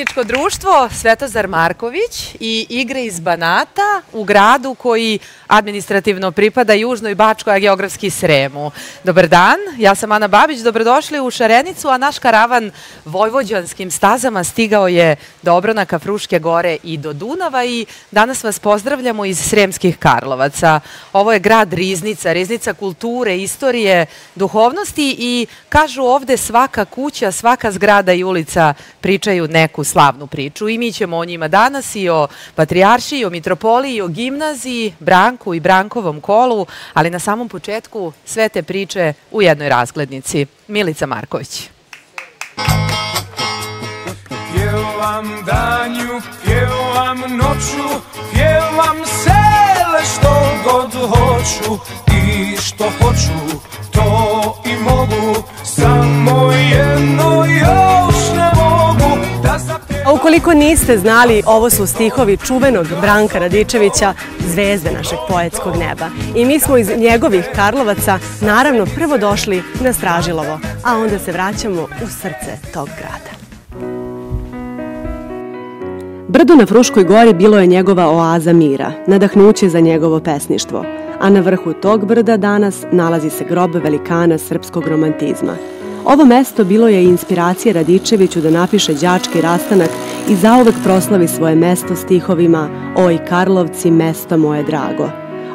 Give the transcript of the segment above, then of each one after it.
it Umetničko društvo Svetozar Marković i igre iz Banata u gradu koji administrativno pripada Južnoj Bačkoj, a geografski Sremu. Dobar dan, ja sam Ana Babić, dobrodošli u Šarenicu, a naš karavan vojvođanskim stazama stigao je do obronaka Fruške gore i do Dunava i danas vas pozdravljamo iz Sremskih Karlovaca. Ovo je grad Riznica, Riznica kulture, istorije, duhovnosti i kažu ovde svaka kuća, svaka zgrada i ulica pričaju neku slavnu priču i mi ćemo o njima danas i o Patrijaršiji, o Mitropoliji, o gimnaziji, Branku i Brankovom kolu, ali na samom početku sve te priče u jednoj razglednici. Milica Marković. Pjevam danju, pjevam noću, pjevam sele što god hoću i što hoću, to i mogu, samo jedno da A ukoliko niste znali, ovo su stihovi čuvenog Branka Radičevića, zvezde našeg poetskog neba. I mi smo iz njegovih Karlovaca naravno prvo došli na Stražilovo, a onda se vraćamo u srce tog grada. Brdo na Fruškoj gori bilo je njegova oaza mira, nadahnuće za njegovo pesništvo, a na vrhu tog brda danas nalazi se grob velikana srpskog romantizma. Ovo mesto bilo je inspiracija Radičeviću da napiše đački rastanak i zauvek proslavi svoje mesto stihovima Oj Karlovci, mesto moje drago.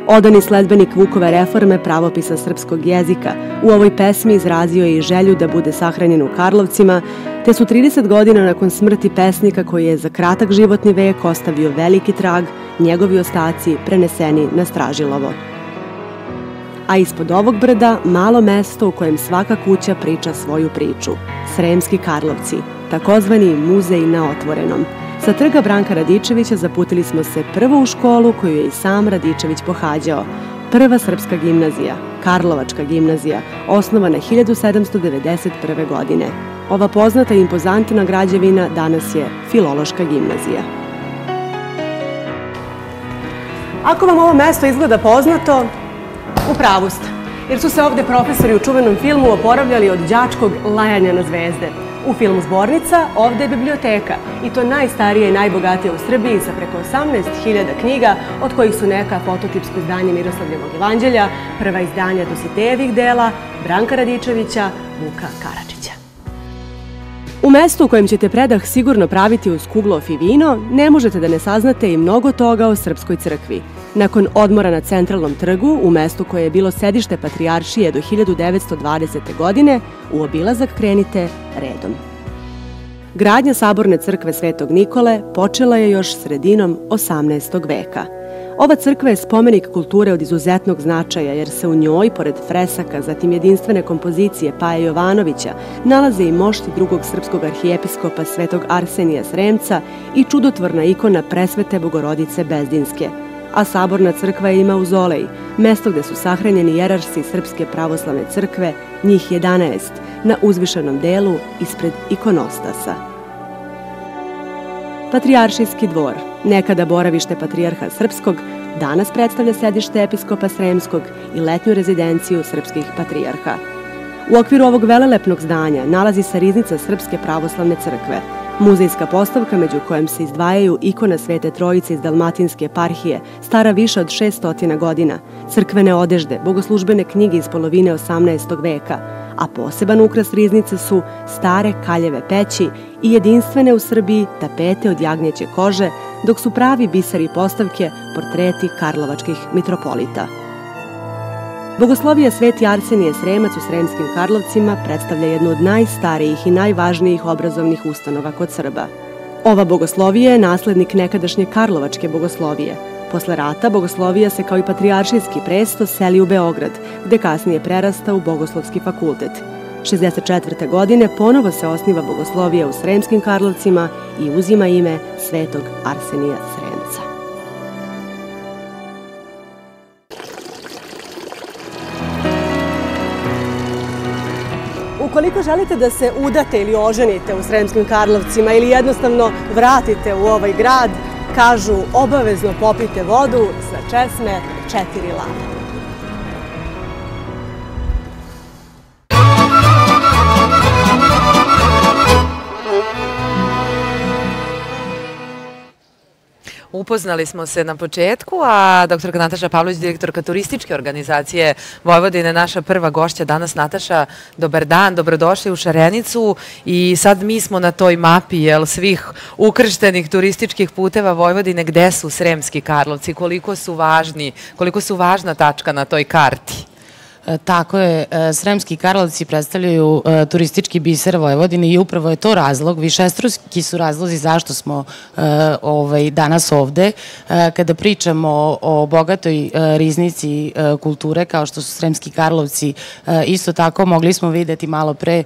Odani sledbenik Vukove reforme pravopisa srpskog jezika u ovoj pesmi izrazio je i želju da bude sahranjen u Karlovcima, te su 30 godina nakon smrti pesnika koji je za kratak životni vek ostavio veliki trag, njegovi ostaci preneseni na Stražilovo. A ispod ovog brda malo mesto u kojem svaka kuća priča svoju priču, Sremski Karlovci, takozvani muzej na otvorenom. Sa trga Branka Radičevića zaputili smo se prvo u školu koju je i sam Radičević pohađao, prva srpska gimnazija, Karlovačka gimnazija, osnovana 1791. godine. Ova poznata i impozantna građevina danas je Filološka gimnazija. Ako vam ovo mesto izgleda poznato, u pravu ste. Jer su se ovde profesori u čuvenom filmu oporavljali od đačkog lajanja na zvezde. U filmu Zbornica ovde je biblioteka i to najstarija i najbogatija u Srbiji sa preko 18.000 knjiga, od kojih su neka fototipsko izdanje Miroslavljevog evanđelja, prva izdanja Dositejevih dela, Branka Radičevića, Vuka Karadžića. U mestu u kojem ćete predah sigurno praviti uz kuglov i vino, ne možete da ne saznate i mnogo toga o Srpskoj crkvi. Nakon odmora na centralnom trgu, u mestu koje je bilo sedište Patrijaršije do 1920. godine, u obilazak krenite redom. Gradnja Saborne crkve Svetog Nikole počela je još sredinom 18. veka. Ova crkva je spomenik kulture od izuzetnog značaja jer se u njoj, pored fresaka, zatim jedinstvene kompozicije Paja Jovanovića, nalaze i mošti drugog srpskog arhijepiskopa Svetog Arsenija Sremca i čudotvorna ikona presvete Bogorodice Bezdinske – a Saborna crkva je ima uzolej, mesto gde su sahranjeni jerarsi Srpske pravoslavne crkve, njih 11, na uzvišenom delu ispred ikonostasa. Patrijaršijski dvor, nekada boravište patrijarha Srpskog, danas predstavlja sedište episkopa Sremskog i letnju rezidenciju srpskih patrijarha. U okviru ovog velelepnog zdanja nalazi se riznica Srpske pravoslavne crkve – Muzejska postavka među kojem se izdvajaju ikona Svete Trojice iz Dalmatinske eparhije, stara više od 600 godina, crkvene odežde, bogoslužbene knjige iz polovine 18. veka, a poseban ukras riznice su stare kaljeve peći i jedinstvene u Srbiji tapete od jagnjeće kože, dok su pravi bisari postavke portreti karlovačkih mitropolita. Bogoslovija Sveti Arsenije Sremac u Sremskim Karlovcima predstavlja jednu od najstarijih i najvažnijih obrazovnih ustanova kod Srba. Ova bogoslovija je naslednik nekadašnje Karlovačke bogoslovije. Posle rata bogoslovija se kao i patrijaršijski presto seli u Beograd, gde kasnije prerasta u Bogoslovski fakultet. 64. godine ponovo se osniva bogoslovija u Sremskim Karlovcima i uzima ime Svetog Arsenija Sremca. Ukoliko želite da se udate ili oženite u Sremskim Karlovcima ili jednostavno vratite u ovaj grad, kažu obavezno popite vodu sa česme četiri lave. Upoznali smo se na početku, a doktorka Nataša Pavlović, direktorka turističke organizacije Vojvodine, naša prva gošća danas. Nataša, dobar dan, dobrodošli u Šarenicu i sad mi smo na toj mapi jel, svih ukrštenih turističkih puteva Vojvodine. Gde su Sremski Karlovci? Koliko su važni? Koliko su važna tačka na toj karti? E, tako je, e, Sremski Karlovci predstavljaju e, turistički biser Vojvodine i upravo je to razlog, višestruski su razlozi zašto smo ovaj, danas ovde. Kada pričamo o bogatoj riznici kulture kao što su Sremski Karlovci, isto tako mogli smo videti malo pre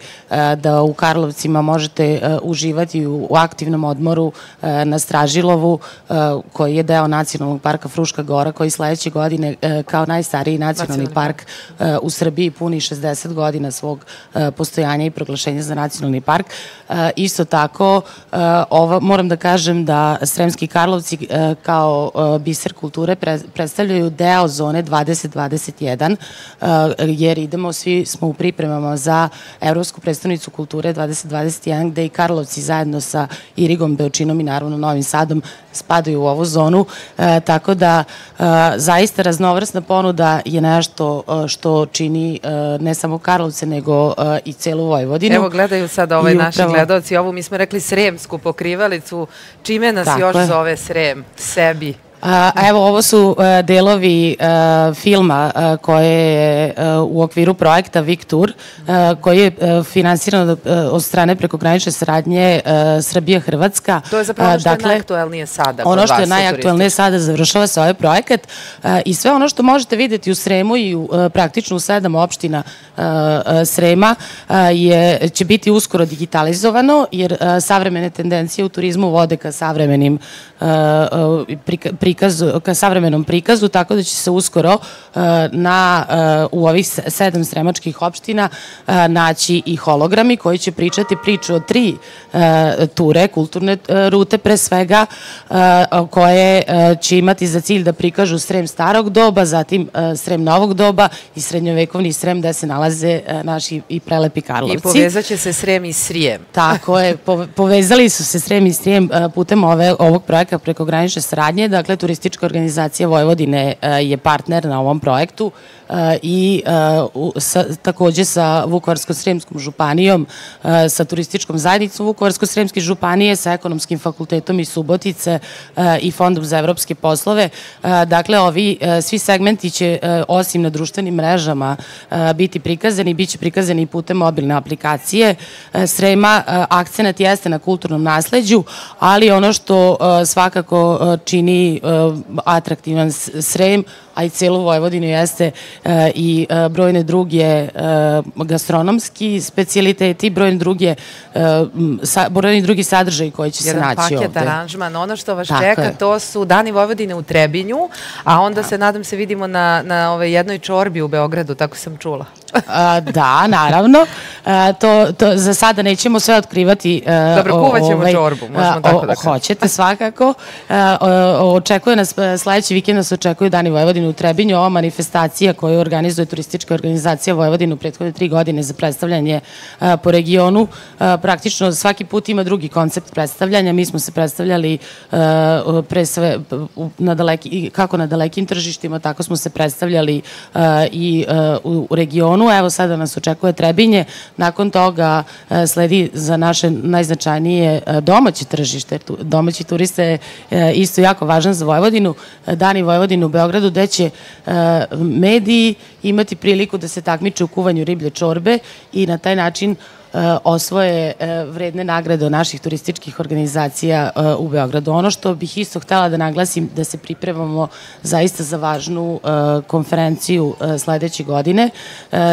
da u Karlovcima možete uživati u aktivnom odmoru na Stražilovu, koji je deo Nacionalnog parka Fruška Gora, koji sledeće godine kao najstariji nacionalni park u Srbiji puni 60 godina svog e, postojanja i proglašenja za nacionalni park. E, isto tako, e, ova, moram da kažem da Sremski Karlovci kao biser kulture predstavljaju deo zone 2021, jer idemo, svi smo u pripremama za Evropsku predstavnicu kulture 2021, gde i Karlovci zajedno sa Irigom, Beočinom i naravno Novim Sadom spadaju u ovu zonu, tako da zaista raznovrsna ponuda je nešto što čini uh, ne samo Karlovce, nego uh, i celu Vojvodinu. Evo gledaju sad ovaj upravo... naši gledalci, ovu mi smo rekli Sremsku pokrivalicu. Čime nas Tako još je. zove Srem? Sebi? A, evo, ovo su uh, delovi uh, filma uh, koje je u okviru projekta Viktur, koji je finansiran od strane prekogranične saradnje Srbija-Hrvatska. To je zapravo ono što dakle, je najaktuelnije sada. Ono što je najaktuelnije sada završava se ovaj projekat i sve ono što možete videti u Sremu i u, praktično u sedam opština Srema je, će biti uskoro digitalizovano, jer savremene tendencije u turizmu vode ka savremenim prikazu, ka savremenom prikazu, tako da će se uskoro uh, na, u ovih sedam sremačkih opština naći i hologrami koji će pričati priču o tri ture, kulturne rute pre svega, koje će imati za cilj da prikažu Srem starog doba, zatim Srem novog doba i srednjovekovni Srem gde se nalaze naši i prelepi Karlovci. I povezat će se Srem i Srijem. Tako je, povezali su se Srem i Srijem putem ove, ovog projekta preko granične saradnje, dakle turistička organizacija Vojvodine e, je partner na ovom projektu i e, takođe sa Vukovarsko-Sremskom županijom, sa turističkom zajednicom Vukovarsko-Sremske županije, sa ekonomskim fakultetom iz Subotice i Fondom za evropske poslove. Dakle, ovi svi segmenti će osim na društvenim mrežama biti prikazani, bit će prikazani putem mobilne aplikacije. Srema akcenat jeste na kulturnom nasleđu, ali ono što svakako čini atraktivan Srem, a i celu Vojvodinu jeste e, i e, brojne druge e, gastronomski specialiteti, brojne druge sa, brojni drugi sadržaji koji će Jedan se naći ovde. Jedan paket aranžman, ono što vas Tako čeka, je. to su Dani Vojvodine u Trebinju, a onda se, nadam se, vidimo na, na ove jednoj čorbi u Beogradu, tako sam čula. A, da, naravno. A, to, to, za sada nećemo sve otkrivati. A, Dobro, kuvaćemo ovaj, čorbu, možemo tako da. Hoćete, svakako. A, o, očekuje nas, sledeći vikend nas očekuju Dani Vojvodine u Trebinju. Ova manifestacija koju organizuje turistička organizacija Vojvodine u prethodne tri godine za predstavljanje a, po regionu. A, praktično svaki put ima drugi koncept predstavljanja. Mi smo se predstavljali a, pre sve na daleki, kako na dalekim tržištima, tako smo se predstavljali i u, regionu. Evo sada nas očekuje Trebinje. Nakon toga e, sledi za naše najznačajnije e, domaće tržište. Domaći turiste e, isto jako važan za Vojvodinu. Dani Vojvodinu u Beogradu gde će mediji imati priliku da se takmiče u kuvanju riblje čorbe i na taj način E, osvoje e, vredne nagrade od naših turističkih organizacija e, u Beogradu. Ono što bih isto htela da naglasim da se pripremamo zaista za važnu konferenciju sledeće godine.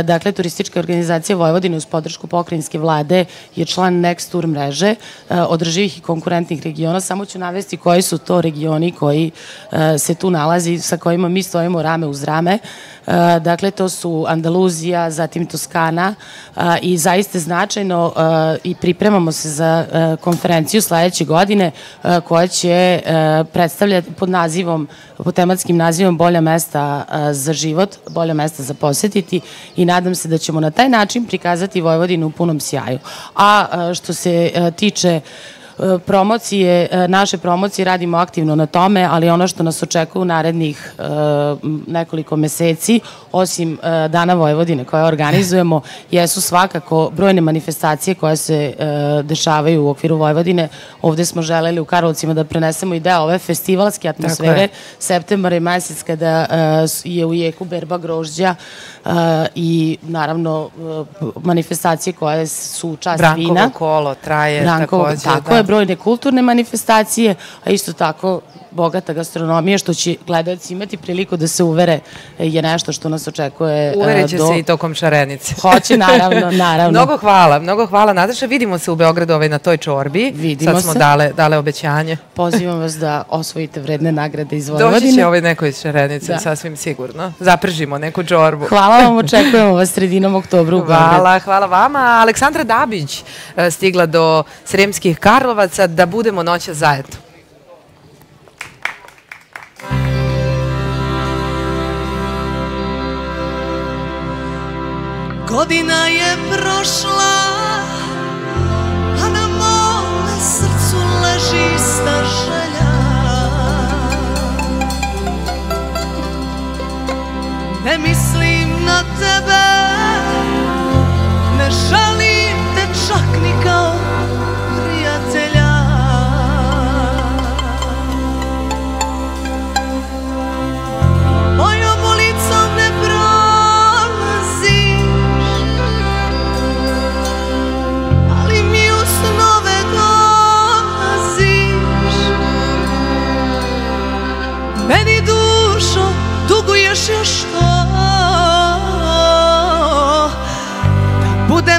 Dakle, turistička organizacija Vojvodine uz podršku pokrajinske vlade je član Next Tour mreže održivih i konkurentnih regiona. Samo ću navesti koji su to regioni koji se tu nalazi, sa kojima mi stojimo rame uz rame. Dakle, to su Andaluzija, zatim Toskana i zaista znači značajno uh, i pripremamo se za uh, konferenciju sledeće godine uh, koja će uh, predstavljati pod nazivom, pod tematskim nazivom bolja mesta uh, za život, bolja mesta za posetiti i nadam se da ćemo na taj način prikazati Vojvodinu u punom sjaju. A uh, što se uh, tiče promocije, naše promocije radimo aktivno na tome, ali ono što nas očekuje u narednih nekoliko meseci, osim Dana Vojvodine koje organizujemo, jesu svakako brojne manifestacije koje se dešavaju u okviru Vojvodine. Ovde smo želeli u Karlovcima da prenesemo i deo ove festivalske atmosfere. Septembar je mesec kada je u jeku berba grožđa i naravno manifestacije koje su čast Brankovo vina. Brankovo kolo traje Brankovo, takođe. Tako da. je, brojne kulturne manifestacije, a isto tako bogata gastronomija, što će gledalci imati priliku da se uvere je nešto što nas očekuje. Uvereće do... se i tokom šarenice. Hoće, naravno, naravno. mnogo hvala, mnogo hvala. Nataša, vidimo se u Beogradu ovaj na toj čorbi. Vidimo Sad smo se. dale, dale obećanje. Pozivam vas da osvojite vredne nagrade iz Vojvodine. Doći će ovaj neko iz šarenice, da. sasvim sigurno. Zapržimo neku čorbu. Hvala vam, očekujemo vas sredinom oktobra u Beogradu. Hvala, hvala vama. Aleksandra Dabić e, stigla do Sremskih Karlovaca da budemo noća zajedno. Godina je prošla, a na mome srcu leži ista želja. Ne mislim na tebe, ne žalim te čak ni kao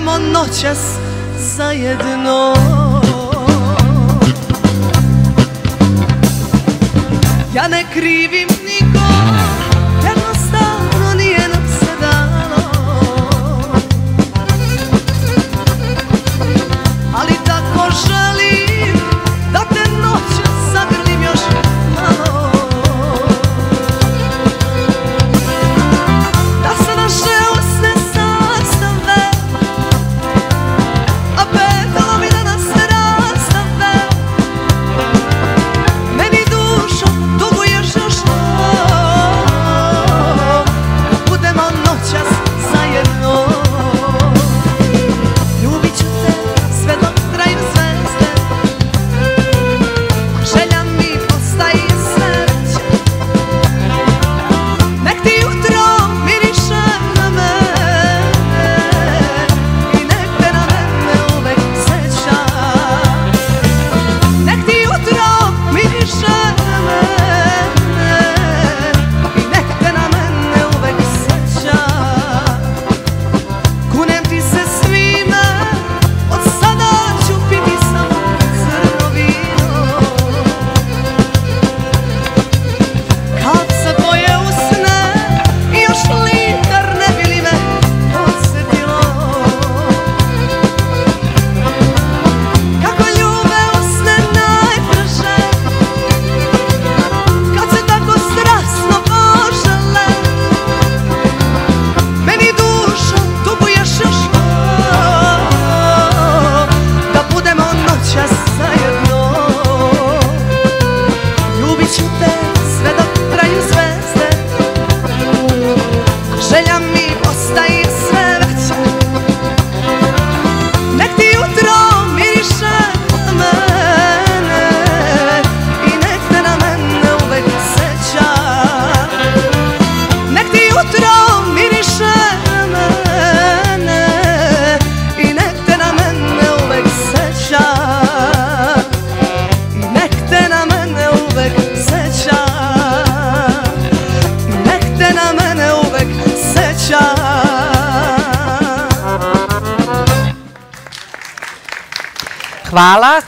budemo noćas zajedno. Ja ne krivim nikom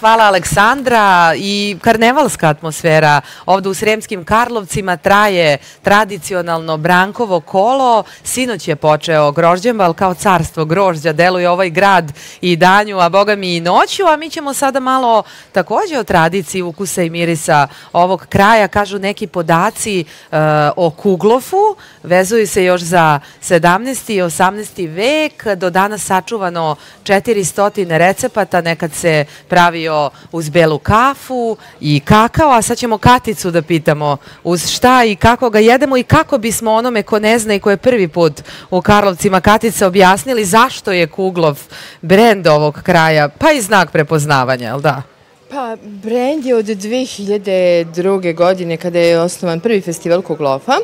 Hvala, Aleksandra. I karnevalska atmosfera ovde u Sremskim Karlovcima traje tradicionalno Brankovo kolo. Sinoć je počeo grožđembal kao carstvo grožđa, deluje ovaj grad i danju, a boga mi i noću, a mi ćemo sada malo takođe o tradiciji ukusa i mirisa ovog kraja. Kažu neki podaci uh, o Kuglofu, vezuju se još za 17. i 18. vek, do danas sačuvano 400 recepata, nekad se pravio uz belu kafu i kakao, a sad ćemo Katicu da pitamo uz šta i kako ga jedemo i kako bismo onome ko ne zna i ko je prvi put u Karlovcima Katice objasnili zašto je Kuglov brend ovog kraja, pa i znak prepoznavanja, jel da? Pa, brand je od 2002. godine kada je osnovan prvi festival Kuglofa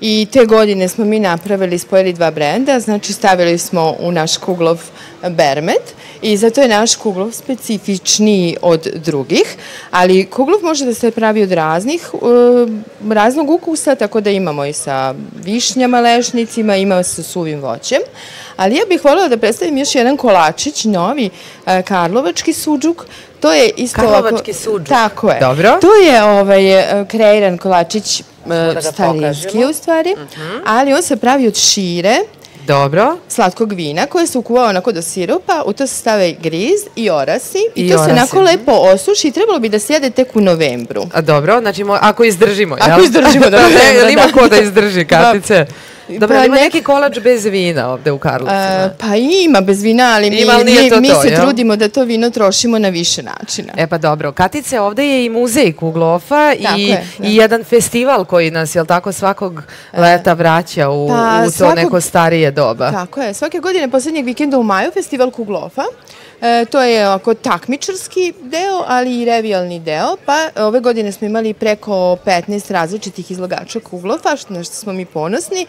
i te godine smo mi napravili, spojili dva brenda, znači stavili smo u naš Kuglov Bermet i zato je naš Kuglov specifičniji od drugih, ali Kuglov može da se pravi od raznih, uh, raznog ukusa, tako da imamo i sa višnjama, lešnicima, imamo sa suvim voćem, ali ja bih voljela da predstavim još jedan kolačić, novi, uh, karlovački suđuk, To je isto Karlovački ovako- suđuk. Tako je. Dobro. To je ovaj, e, kreiran kolačić da e, ga starinski u stvari, ali on se pravi od šire, Dobro. slatkog vina koje se ukuva onako do sirupa, u to se stave griz i orasi i, I to se orasi. onako lepo osuši i trebalo bi da se jede tek u novembru. A dobro, znači mo- ako izdržimo, jel? Ako izdržimo do novembra, Jel ima da. ko da izdrži, Katice? Dobro, Pa ima nek- neki kolač bez vina ovde u Karlovcima? E, pa ima bez vina, ali mi, Ima, mi, to mi to, se jel? trudimo da to vino trošimo na više načina. E pa dobro, Katice, ovde je i muzej Kuglofa Tako i, je, da. i jedan festival koji nas, jel tako, svakog leta vraća u, pa u to svakog- neko starije doba. Tako je. Svake godine, poslednjeg vikenda u maju, festival Kuglofa. E, to je ovako takmičarski deo, ali i revijalni deo, pa ove godine smo imali preko 15 različitih izlagača Kuglofa, što, na što smo mi ponosni.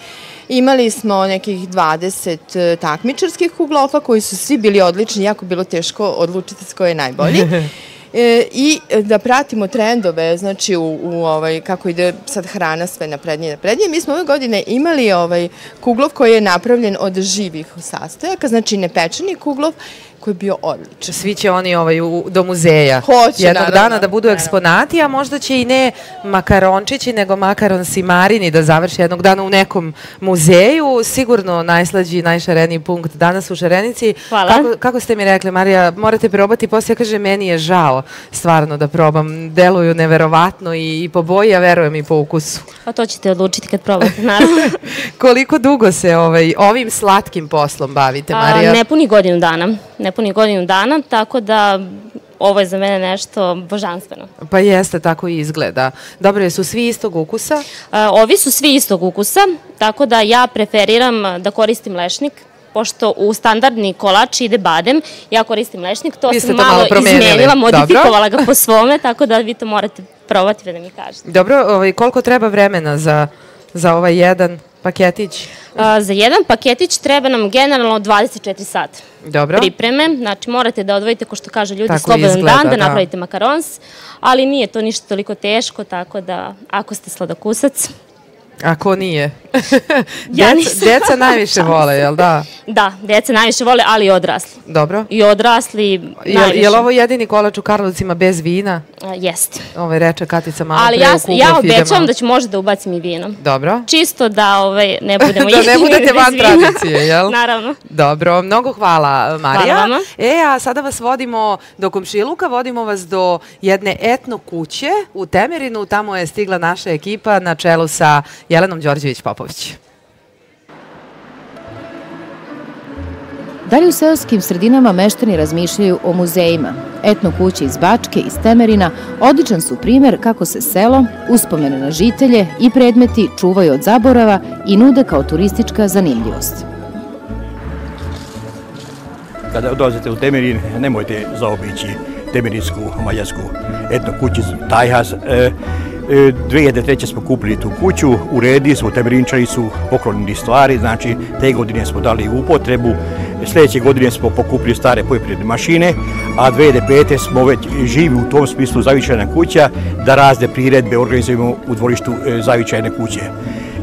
Imali smo nekih 20 e, takmičarskih Kuglofa koji su svi bili odlični, jako bilo teško odlučiti s ko je najbolji. E, I da pratimo trendove, znači u, u ovaj, kako ide sad hrana sve naprednije i naprednije. Mi smo ove godine imali ovaj kuglov koji je napravljen od živih sastojaka, znači nepečeni kuglov koji je bio odličan. Svi će oni ovaj, u, do muzeja Hoće, jednog naravno. dana da budu eksponati, a možda će i ne makarončići, nego makaron simarini da završi jednog dana u nekom muzeju. Sigurno najslađi i najšareniji punkt danas u Šarenici. Hvala. Kako, kako ste mi rekli, Marija, morate probati, poslije kaže, meni je žao stvarno da probam. Deluju neverovatno i, i po boji, a verujem i po ukusu. Pa to ćete odlučiti kad probate, naravno. Koliko dugo se ovaj, ovim slatkim poslom bavite, Marija? A, nepuni godinu dana. Nepuni godinu dana, tako da ovo je za mene nešto božanstveno. Pa jeste, tako i izgleda. Dobro, jesu svi istog ukusa? A, ovi su svi istog ukusa, tako da ja preferiram da koristim lešnik, pošto u standardni kolač ide badem, ja koristim lešnik, to sam malo malo izmenila, Dobro. modifikovala ga po svome, tako da vi to morate probati da mi kažete. Dobro, ovaj, koliko treba vremena za, za ovaj jedan paketić? A, za jedan paketić treba nam generalno 24 sata. Dobro. pripreme, znači morate da odvojite, ko što kažu ljudi, Tako slobodan izgleda, dan, da, da. napravite makarons, ali nije to ništa toliko teško, tako da ako ste sladokusac, Ako nije. Ja deca, deca najviše vole, jel da? da, deca najviše vole, ali i odrasli. Dobro. I odrasli Je, najviše. je li ovo jedini kolač u Karlovcima bez vina? A, jeste. Ovaj reče Katica malo Ali pre ja, u ja obećavam da ću možda da ubacim i vino. Dobro. Čisto da ovaj, ne budemo Da ne budete van tradicije, jel? Naravno. Dobro, mnogo hvala Marija. Hvala vama. E, a sada vas vodimo do Komšiluka, vodimo vas do jedne etno kuće u Temerinu, tamo je stigla naša ekipa na čelu sa Jelenom Đorđević-Popović. Da li u seoskim sredinama meštani razmišljaju o muzejima? Etno kuće iz Bačke, iz Temerina, odličan su primer kako se selo, uspomene na žitelje i predmeti čuvaju od zaborava i nude kao turistička zanimljivost. Kada dolazite u Temerin, nemojte zaobići Temerinsku mađarsku etno kuću Tajhas. E, 2003. smo kupili tu kuću, uredili smo, Temerinčani su poklonili stvari, znači te godine smo dali upotrebu, sljedeće godine smo pokupili stare poljoprivredne mašine, a 2005. smo već živi u tom smislu zavičajna kuća, da razne priredbe organizujemo u dvorištu e, zavičajne kuće.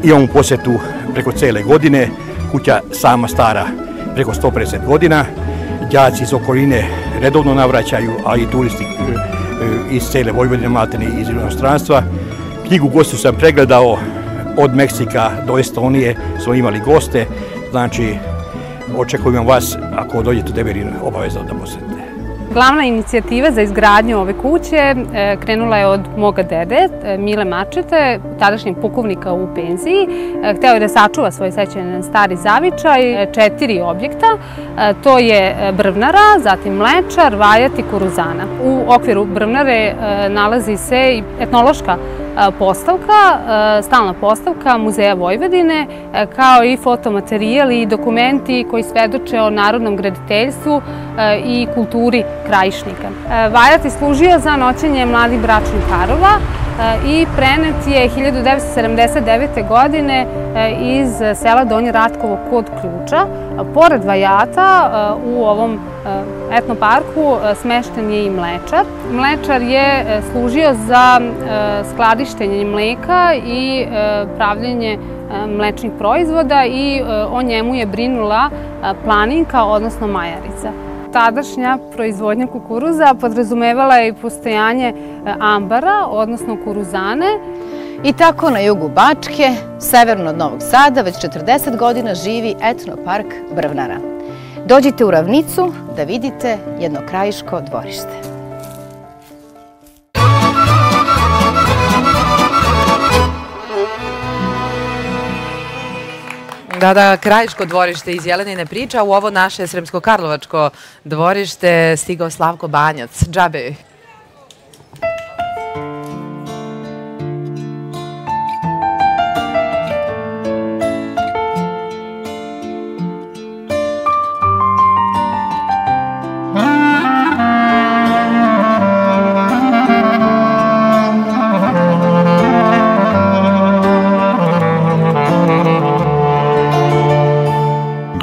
Imamo posetu preko cele godine, kuća sama stara preko 150 godina, đaci iz okoline redovno navraćaju, a i turisti e, e, iz cele Vojvodine, Maltene i iz inostranstva. Knjigu gostu sam pregledao od Meksika do Estonije, smo imali goste, znači očekujem vas ako dođete u Deverin obavezno da posetite. Glavna inicijativa za izgradnju ove kuće e, krenula je od moga dede, e, Mile Mačete, tadašnjeg pukovnika u penziji. E, hteo je da sačuva svoje sećanje na stari zavičaj, četiri objekta. To je Brvnara, zatim Mlečar, Vajat i Kuruzana. U okviru Brvnare nalazi se i etnološka postavka, stalna postavka Muzeja Vojvodine, kao i fotomaterijali i dokumenti koji svedoče o narodnom graditeljstvu i kulturi krajišnika. Vajat je služio za noćenje mladih bračnih parova i prenet je 1979. godine iz sela Donje Ratkovo kod Ključa. Pored Vajata u ovom etnoparku smešten je i mlečar. Mlečar je služio za skladištenje mleka i pravljenje mlečnih proizvoda i o njemu je brinula planinka, odnosno majarica tadašnja proizvodnja kukuruza podrazumevala je i postojanje ambara, odnosno kuruzane. I tako na jugu Bačke, severno od Novog Sada, već 40 godina živi etnopark Brvnara. Dođite u Ravnicu da vidite jedno krajiško dvorište. Da, da, krajiško dvorište iz Jelenine priča, u ovo naše Sremsko-Karlovačko dvorište stigao Slavko Banjac. Džabe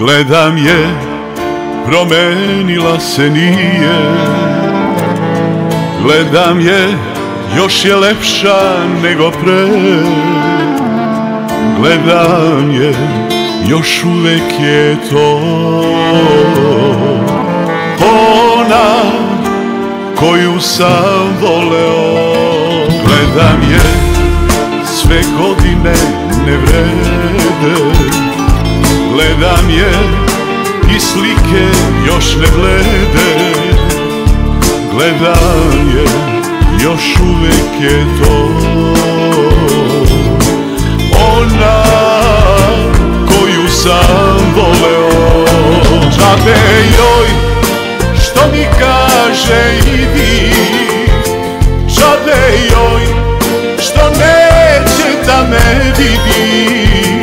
Gledam je, promenila se nije. Gledam je, još je lepša nego pre. Gledam je, još uvek je to. Ona koju sam voleo. Gledam je, sve godine ne vrede Gledam je i slike još ne glede. Gledam je, još uvek je to. Ona koju sam voleo. Džabe joj što mi kaže idi Džabe joj što neće da me vidi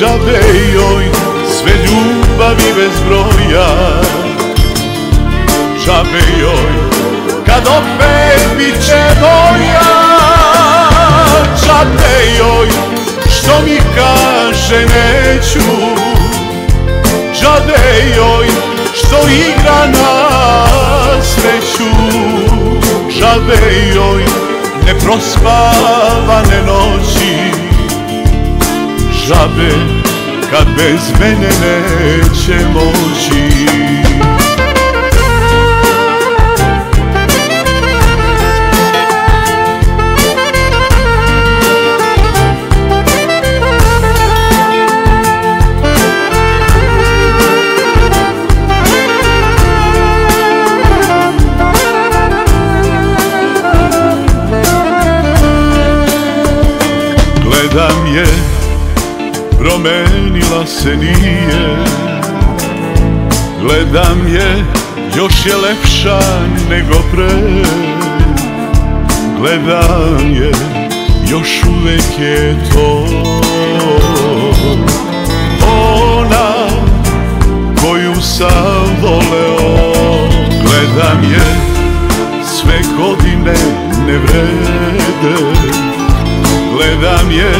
Žabe joj sve ljubavi bez broja. Žabe joj kad opet bit će moja Žabe joj što mi kaže neću. Žabe joj što igra na sreću. Žabe joj neprospavane noći žabe kad bez mene neće moći. Gledam je promenila se nije. Gledam je, još je lepša nego pre. Gledam je, još uvek je to. Ona koju sam voleo. Gledam je, sve godine ne vrede. Gledam je,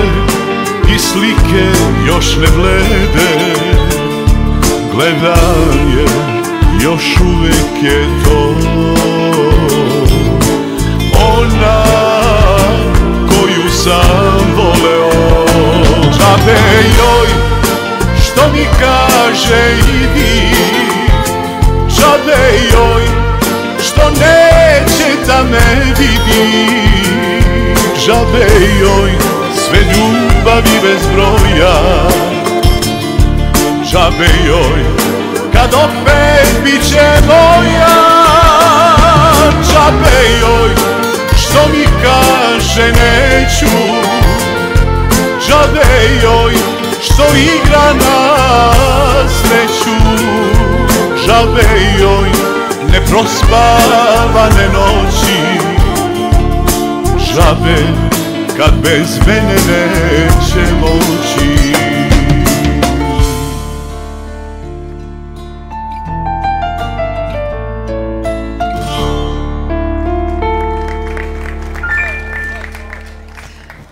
i slike još ne blede. Gledam je, još uvek je to. Ona koju sam voleo. Džabe joj što mi kaže idi Džabe joj što neće da me vidi? Džabe joj sve ljubav ljubavi bez broja. Žabe joj kad opet bit će moja. Žabe joj što mi kaže neću. Žabe joj što igra na sreću. Žabe joj neprospavane noći. Žabe kad bez mene neće moći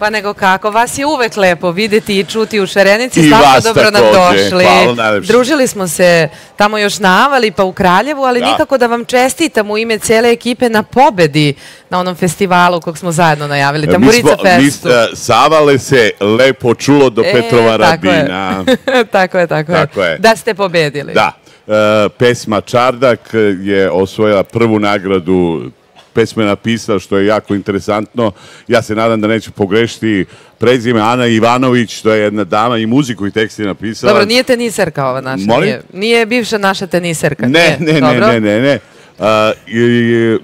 Pa nego kako, vas je uvek lepo videti i čuti u Šarenici. I dobro nam došli. Hvala. Družili smo se tamo još na Avali pa u Kraljevu, ali Da. nikako da vam čestitam u ime cele ekipe na pobedi na onom festivalu kog smo zajedno najavili, Tamburica mi smo, mi, Festu. e, Savale se lepo čulo do E, Petrova tako je. Radina. tako je, tako, Tako je. Da ste pobedili. Da, e, pesma Čardak je osvojila prvu nagradu pesma je napisala što je jako interesantno. Ja se nadam da neću pogrešiti prezime Ana Ivanović, to je jedna dama i muziku i tekst je napisala. Dobro, nije teniserka ova naša. Molim? Nije, nije bivša naša teniserka. Ne, ne, ne, Dobro? ne, ne, ne. A, i, i,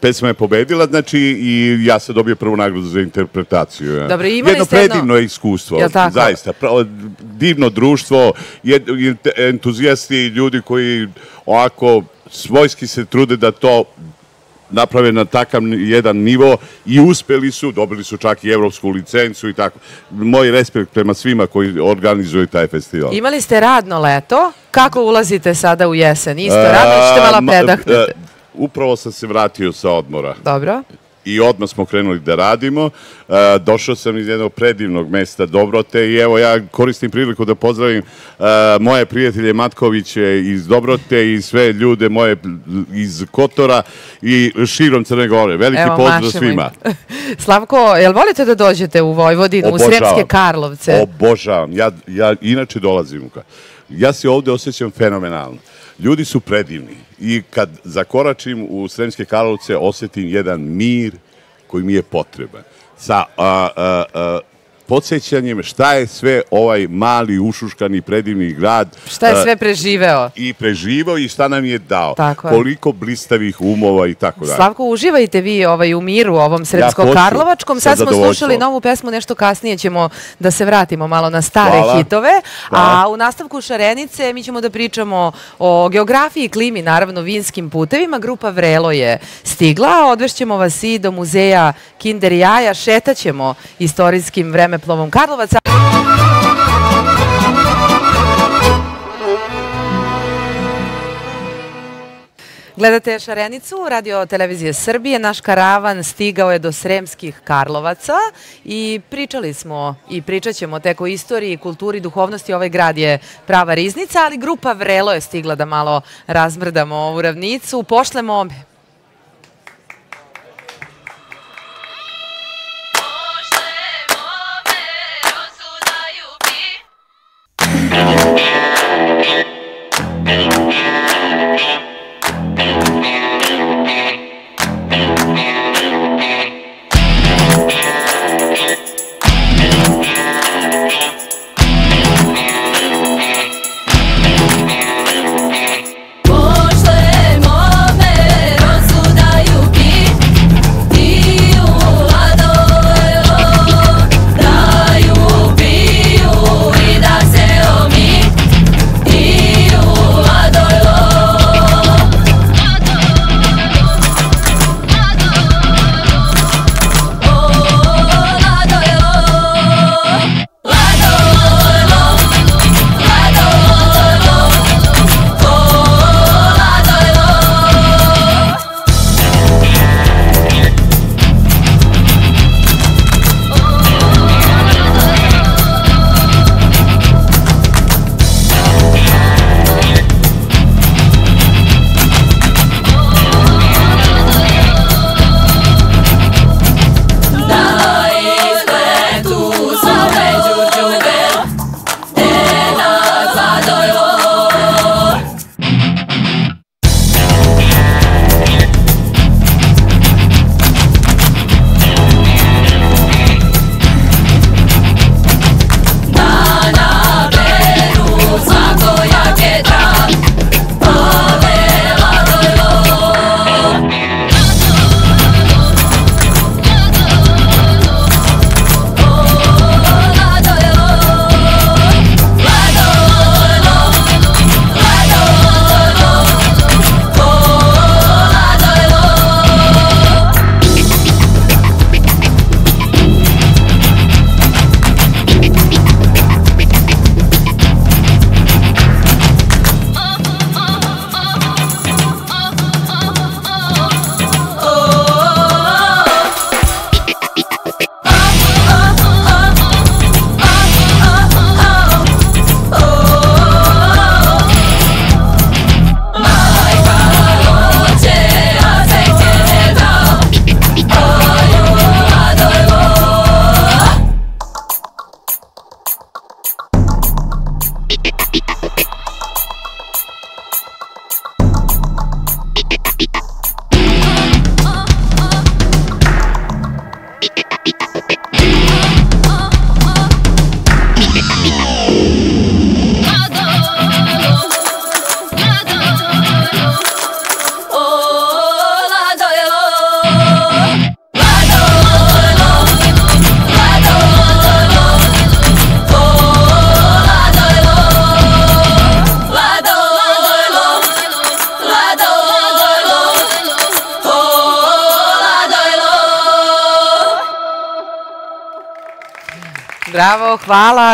pesma je pobedila, znači, i ja sam dobio prvu nagradu za interpretaciju. ja. Dobro, imali Jedno ste jedno- predivno iskustvo, Jel tako? zaista. Pravo, divno društvo, jed, entuzijasti, ljudi koji ovako svojski se trude da to naprave na takav jedan nivo i uspeli su, dobili su čak i evropsku licencu i tako. Moj respekt prema svima koji organizuju taj festival. Imali ste radno leto, kako ulazite sada u jesen? Isto radno, ćete malo predahnete? e, Upravo sam se vratio sa odmora Dobro. I odmah smo krenuli da radimo. E, došao sam iz jednog predivnog mesta Dobrote i evo ja koristim priliku da pozdravim e, moje prijatelje Matkoviće iz Dobrote i sve ljude moje iz Kotora i širom Crne Gore. Veliki Evo, pozdrav mašemo im. svima. Slavko, jel volite da dođete u Vojvodinu, u Obožavam. Sremske Karlovce? Obožavam. Ja, ja inače dolazim. u Ja se ovde osjećam fenomenalno. Ljudi su predivni i kad zakoračim u Sremske Karlovce osjetim jedan mir koji mi je potreban. Sa a, a, a, podsjećanjem šta je sve ovaj mali, ušuškani, predivni grad Šta je a, sve preživeo? i preživao i šta nam je dao. Tako je. Koliko blistavih umova i tako dalje. Slavko, uživajte vi ovaj, u miru ovom Sremsko-Karlovačkom. hoću, Sad sa smo slušali novu pesmu, nešto kasnije ćemo da se vratimo malo na stare Hvala. hitove. A Hvala. u nastavku Šarenice mi ćemo da pričamo o geografiji i klimi, naravno vinskim putevima. Grupa Vrelo je stigla, odvešćemo vas i do muzeja Kinder Jaja, šetaćemo istorijskim vremeplovom Karlovaca. Gledate Šarenicu, radio televizije Srbije. Naš karavan stigao je do Sremskih Karlovaca i pričali smo i pričat ćemo tek o istoriji, kulturi, duhovnosti. Ovaj grad je prava riznica, ali grupa Vrelo je stigla da malo razmrdamo ovu ravnicu. Pošlemo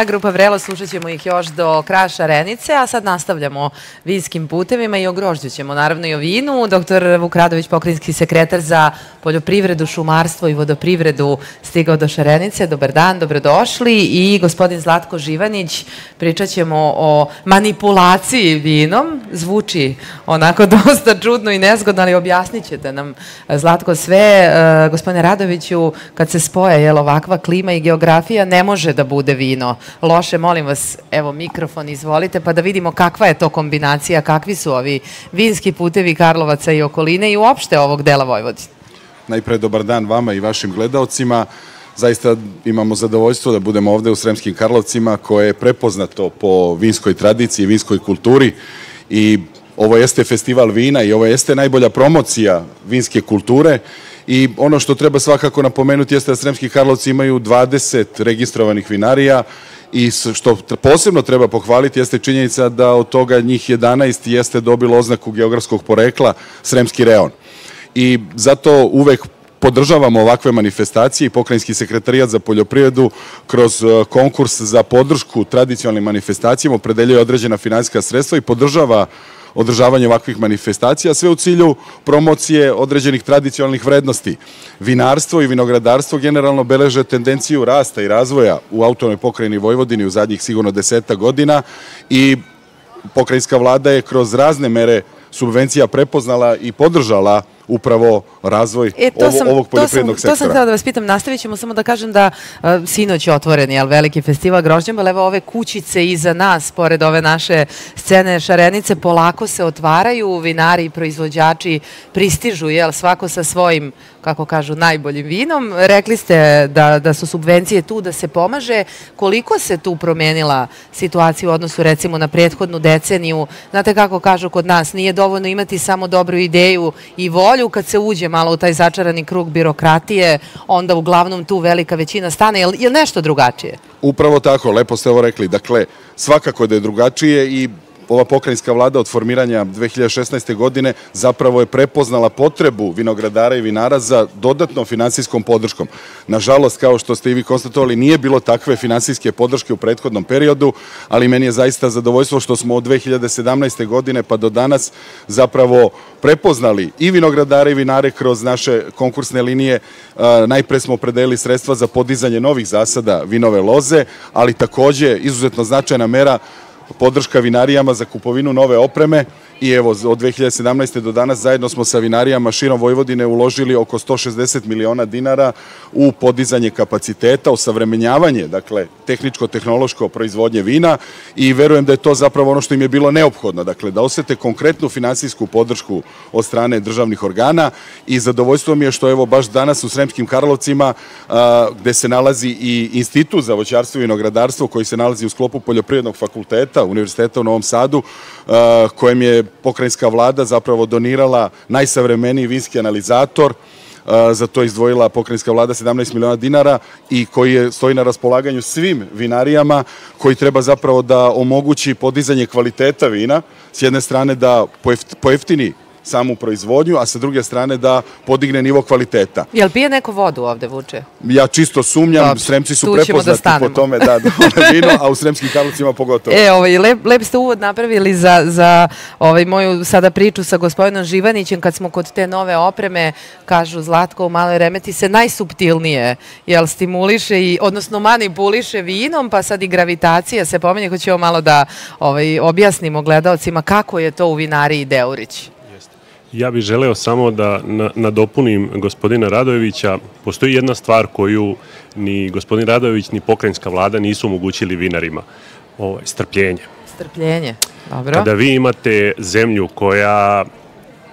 Grupa Vrelo, slušat ćemo ih još do kraja šarenice, a sad nastavljamo vinskim putevima i o ćemo, naravno i o vinu. Doktor Vuk Radović, pokrinjski sekretar za poljoprivredu, šumarstvo i vodoprivredu, stigao do šarenice. Dobar dan, dobrodošli. I gospodin Zlatko Živanić, pričat ćemo o manipulaciji vinom. Zvuči onako dosta čudno i nezgodno, ali objasnit ćete nam, Zlatko, sve. E, gospodine Radoviću, kad se spoje ovakva klima i geografija, ne može da bude vino loše. Molim vas, evo mikrofon, izvolite, pa da vidimo kakva je to kombinacija, kakvi su ovi vinski putevi Karlovaca i okoline i uopšte ovog dela Vojvodine. Najpre dobar dan vama i vašim gledaocima. Zaista imamo zadovoljstvo da budemo ovde u Sremskim Karlovcima koje je prepoznato po vinskoj tradiciji, vinskoj kulturi i ovo jeste festival vina i ovo jeste najbolja promocija vinske kulture i ono što treba svakako napomenuti jeste da Sremski Karlovci imaju 20 registrovanih vinarija i što posebno treba pohvaliti jeste činjenica da od toga njih 11 jeste dobilo oznaku geografskog porekla Sremski reon. I zato uvek podržavamo ovakve manifestacije i pokrajinski sekretarijat za poljoprivredu kroz e, konkurs za podršku tradicionalnim manifestacijama opredeljuje određena finansijska sredstva i podržava održavanje ovakvih manifestacija, sve u cilju promocije određenih tradicionalnih vrednosti. Vinarstvo i vinogradarstvo generalno beleže tendenciju rasta i razvoja u autonoj pokrajini Vojvodini u zadnjih sigurno deseta godina i pokrajinska vlada je kroz razne mere subvencija prepoznala i podržala upravo razvoj e, ovo, sam, ovog poljoprivrednog to sektora. To sam htela da vas pitam, nastavit ćemo samo da kažem da uh, sinoć je otvoren jel, veliki festival grožđama, ali evo ove kućice iza nas, pored ove naše scene šarenice, polako se otvaraju, vinari i proizvođači pristižu, jel, svako sa svojim, kako kažu, najboljim vinom. Rekli ste da, da su subvencije tu da se pomaže. Koliko se tu promenila situacija u odnosu recimo na prethodnu deceniju? Znate kako kažu kod nas, nije dovoljno imati samo dobru ideju i volju, kad se uđe malo u taj začarani krug birokratije, onda uglavnom tu velika većina stane. Je li nešto drugačije? Upravo tako, lepo ste ovo rekli. Dakle, svakako da je drugačije i ova pokrajinska vlada od formiranja 2016. godine zapravo je prepoznala potrebu vinogradara i vinara za dodatnom finansijskom podrškom. Nažalost, kao što ste i vi konstatovali, nije bilo takve finansijske podrške u prethodnom periodu, ali meni je zaista zadovoljstvo što smo od 2017. godine pa do danas zapravo prepoznali i vinogradare i vinare kroz naše konkursne linije. Najpre smo predelili sredstva za podizanje novih zasada vinove loze, ali takođe izuzetno značajna mera podrška vinarijama za kupovinu nove opreme i evo od 2017. do danas zajedno smo sa vinarijama širom Vojvodine uložili oko 160 miliona dinara u podizanje kapaciteta, u savremenjavanje, dakle, tehničko-tehnološko proizvodnje vina i verujem da je to zapravo ono što im je bilo neophodno, dakle, da osete konkretnu finansijsku podršku od strane državnih organa i zadovoljstvo mi je što evo baš danas u Sremskim Karlovcima a, gde se nalazi i Institut za voćarstvo i vinogradarstvo koji se nalazi u sklopu Poljoprivrednog fakulteta Univerziteta u Novom Sadu, a, kojem je pokrajinska vlada zapravo donirala najsavremeniji vinski analizator, za to izdvojila pokrajinska vlada 17 miliona dinara i koji je, stoji na raspolaganju svim vinarijama koji treba zapravo da omogući podizanje kvaliteta vina, s jedne strane da pojeftini samu proizvodnju, a sa druge strane da podigne nivo kvaliteta. Jel pije neko vodu ovde, Vuče? Ja čisto sumnjam, Dobre. Sremci su da prepoznati da po tome da dole vino, a u Sremskim Karlovcima pogotovo. E, ovaj, lep, lep ste uvod napravili za, za ovaj, moju sada priču sa gospodinom Živanićem, kad smo kod te nove opreme, kažu Zlatko u Maloj Remeti se najsubtilnije, jel stimuliše i, odnosno manipuliše vinom, pa sad i gravitacija se pomenje, hoćemo malo da ovaj, objasnimo gledalcima kako je to u vinariji Deurić. Ja bih želeo samo da nadopunim gospodina Radojevića. Postoji jedna stvar koju ni gospodin Radojević ni pokrajinska vlada nisu omogućili vinarima. Ovo strpljenje. Strpljenje, dobro. Kada vi imate zemlju koja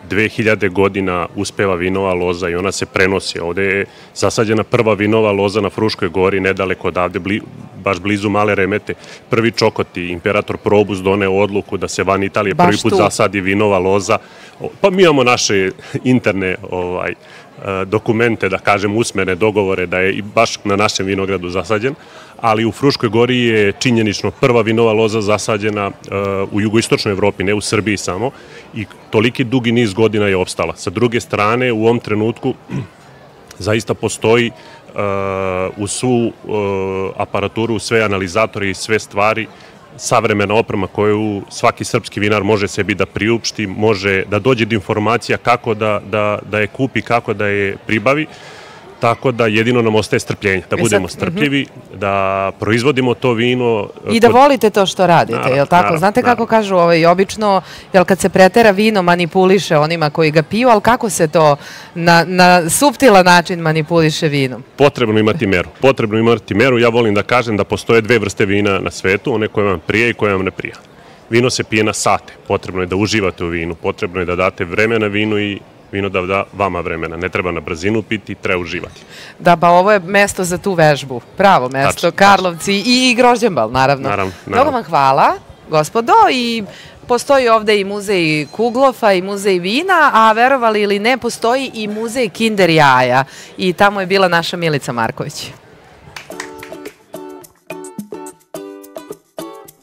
2000 godina uspeva vinova loza i ona se prenosi. Ovde je zasađena prva vinova loza na Fruškoj gori, nedaleko odavde, bli, baš blizu Male Remete. Prvi čokoti, imperator Probus doneo odluku da se van Italije baš prvi put tu. zasadi vinova loza. Pa mi imamo naše interne ovaj, e, dokumente, da kažem, usmene dogovore da je i baš na našem vinogradu zasađen ali u Fruškoj gori je činjenično prva vinova loza zasađena uh, u jugoistočnoj Evropi, ne u Srbiji samo, i toliki dugi niz godina je opstala. Sa druge strane, u ovom trenutku zaista postoji uh, u svu aparaturu, sve analizatore i sve stvari savremena oprema koju svaki srpski vinar može sebi da priupšti, može da dođe do informacija kako da, da, da je kupi, kako da je pribavi. Tako da jedino nam ostaje strpljenje, da E sad, budemo strpljivi, da proizvodimo to vino. I da kod- volite to što radite, Naravno, jel tako? naravno, Znate kako kažu, ovaj, obično, jel kad se pretera vino manipuliše onima koji ga piju, ali kako se to na, na suptilan način manipuliše vinom? Potrebno imati meru. Potrebno imati meru. Ja volim da kažem da postoje dve vrste vina na svetu, one koje vam prije i koje vam ne prija. Vino se pije na sate. Potrebno je da uživate u vinu. Potrebno je da date vremena vinu i vino da da vama vremena. Ne treba na brzinu piti, treba uživati. Da, pa ovo je mesto za tu vežbu, pravo mesto, Tačno, Karlovci i, i Grožđembal, naravno. Naravno, Mnogo naravno. vam hvala, gospodo, i postoji ovde i muzej Kuglofa i muzej vina, a verovali ili ne, postoji i muzej Kinder jaja i tamo je bila naša Milica Marković.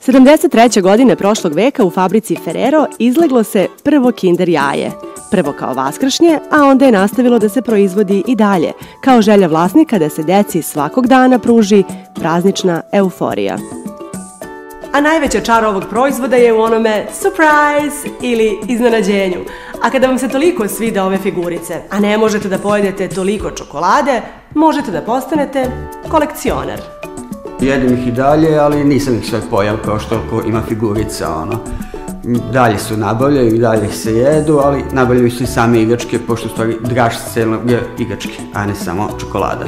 73. godine prošlog veka u fabrici Ferrero izleglo se prvo kinder jaje. Prvo kao vaskršnje, a onda je nastavilo da se proizvodi i dalje, kao želja vlasnika da se deci svakog dana pruži praznična euforija. A najveća čara ovog proizvoda je u onome surprise ili iznenađenju. A kada vam se toliko svida ove figurice, a ne možete da pojedete toliko čokolade, možete da postanete kolekcioner. Jedem ih i dalje, ali nisam ih sve pojao kao što ko ima figurica, ono. Dalje su nabavljaju i dalje se jedu, ali nabavljaju se i same igračke, pošto stvari draž celog je igračke, a ne samo čokolada.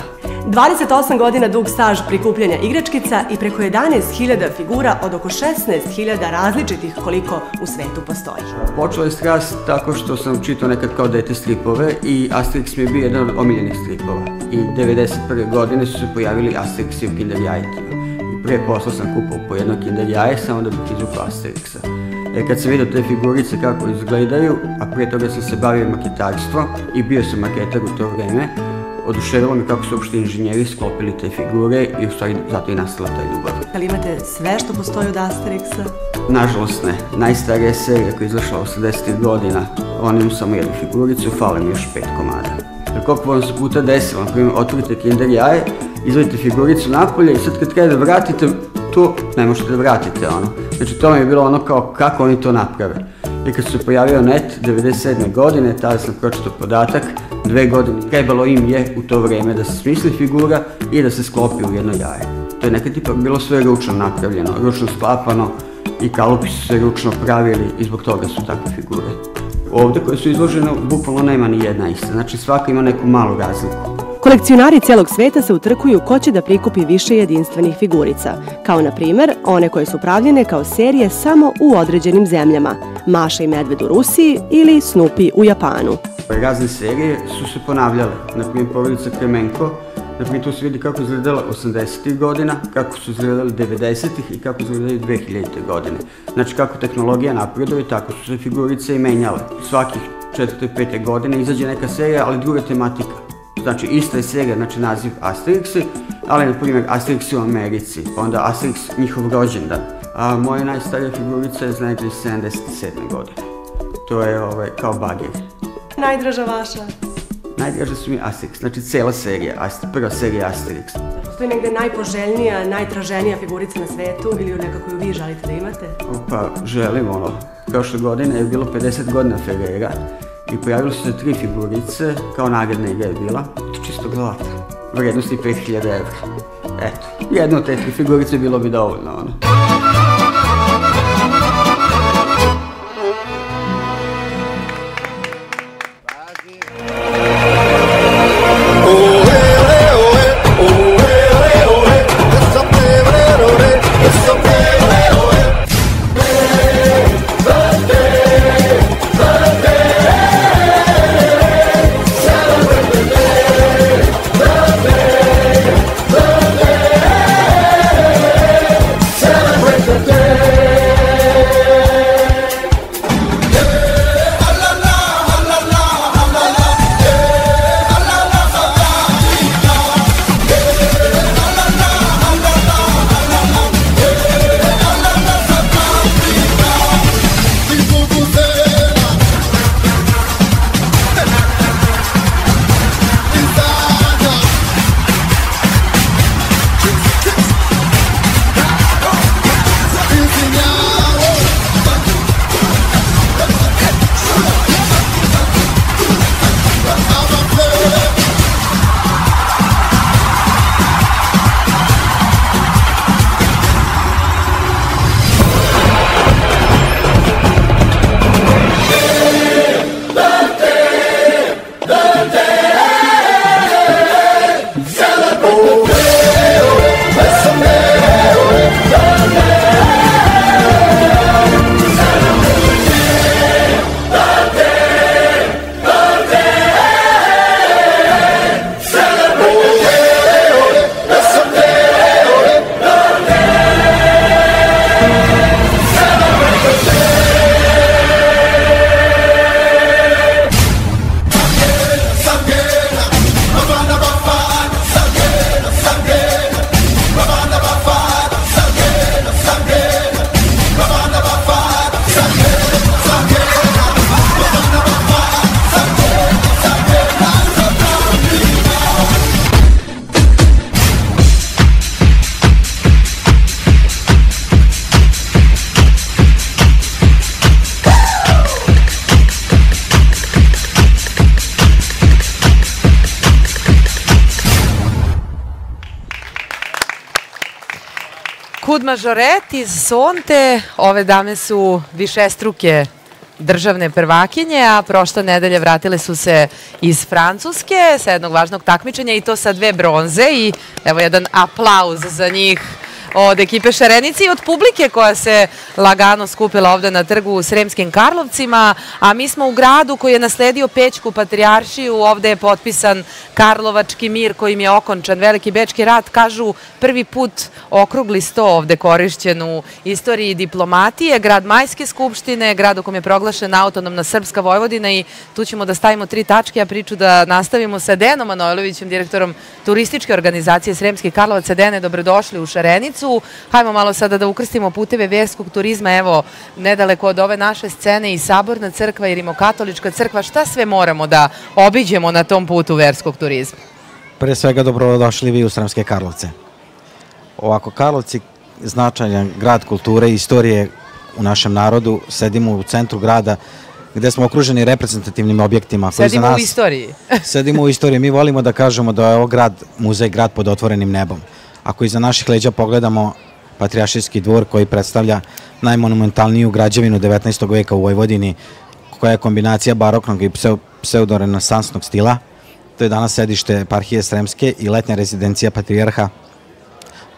28 godina dug staž prikupljanja igračkica i preko 11.000 figura od oko 16.000 različitih koliko u svetu postoji. Počela je strast tako što sam čitao nekad kao dete stripove i Asterix mi je bio jedan od omiljenih stripova. I 91. godine su se pojavili Asterixi u Kinder jajetima. I pre posla sam kupao po jedno Kinder jaje samo da bih izvukao Asterixa. E kad sam vidio te figurice kako izgledaju, a pre toga sam se bavio maketarstvom i bio sam maketar u to vreme, oduševilo me kako su uopšte inženjeri sklopili te figure i u stvari zato je nastala ta ljubav. Da li imate sve što postoji od Asterixa? Nažalost ne. Najstarija serija koja je izašla 80. godina, ona ima samo jednu figuricu, fale mi još pet komada. Jer koliko vam se puta desilo, na primjer, otvorite kinder jaje, izvadite figuricu napolje i sad kad treba da vratite, to ne možete da vratite, ono. Znači to mi je bilo ono kao kako oni to naprave. I kad se pojavio net 97. godine, tada sam pročitao podatak, dve godine trebalo im je u to vreme da se smisli figura i da se sklopi u jedno jaje. To je nekad ipak bilo sve ručno napravljeno, ručno sklapano i kalupi su se ručno pravili i zbog toga su takve figure. Ovde koje su izložene, bukvalno nema ni jedna ista, znači svaka ima neku malu razliku. Kolekcionari celog sveta se utrkuju ko će da prikupi više jedinstvenih figurica, kao na primer one koje su pravljene kao serije samo u određenim zemljama, Maša i Medved u Rusiji ili Snoopy u Japanu. Razne serije su se ponavljale, na primjer porodica Kremenko, primjer tu se vidi kako izgledala 80. godina, kako su izgledali 90-ih i kako izgledali 2000. godine. Znači kako tehnologija napreduje, tako su se figurice i menjale. Svakih 4. 5. godine izađe neka serija, ali druga tematika. Znači, ista je serija, znači naziv Asterixi, ali na primjer Asterix u Americi, pa onda Asterix njihov rođendan. A moja najstarija figurica je znači 77. godine. To je ovaj, kao bagir. Najdraža vaša? Najdraže su mi Asterix, znači cela serija, Aster, prva serija Asterix. Postoji negde najpoželjnija, najtraženija figurica na svetu ili nekako ju vi želite da imate? Pa želim ono, prošle godine je bilo 50 godina Ferrera i pojavile su se tri figurice, kao nagradna igra je bila, čisto zlata, vrednosti 5000 evra. Eto, jedna od te tri figurice bilo bi dovoljno ono. Mažoret iz Sonte, ove dame su višestruke državne prvakinje, a prošle nedelje vratile su se iz Francuske sa jednog važnog takmičenja i to sa dve bronze i evo jedan aplauz za njih od ekipe Šarenici i od publike koja se lagano skupila ovde na trgu u Sremskim Karlovcima, a mi smo u gradu koji je nasledio Pećku patrijaršiju, ovde je potpisan Karlovački mir kojim je okončan Veliki Bečki rat, kažu prvi put okrugli sto ovde korišćen u istoriji diplomatije, grad Majske skupštine, grad u kom je proglašena autonomna Srpska Vojvodina i tu ćemo da stavimo tri tačke, a priču da nastavimo sa Denom Manojlovićem, direktorom turističke organizacije Sremski Karlovac. Dene, dobrodošli u Šarenicu. Hajmo malo sada da ukrstimo puteve verskog turizma, evo, nedaleko od ove naše scene i Saborna crkva i Rimokatolička crkva. Šta sve moramo da obiđemo na tom putu verskog turizma? Pre svega dobrodošli vi u Sremske Karlovce. Ovako, Karlovci, značajan grad kulture i istorije u našem narodu, sedimo u centru grada gde smo okruženi reprezentativnim objektima. Sedimo u istoriji. Sedimo u istoriji. Mi volimo da kažemo da je ovo grad, muzej, grad pod otvorenim nebom. Ako iza naših leđa pogledamo Patrijašijski dvor koji predstavlja najmonumentalniju građevinu 19. veka u Vojvodini, koja je kombinacija baroknog i pseu, pseudorenesansnog stila, to je danas sedište eparhije Sremske i letnja rezidencija Patrijarha.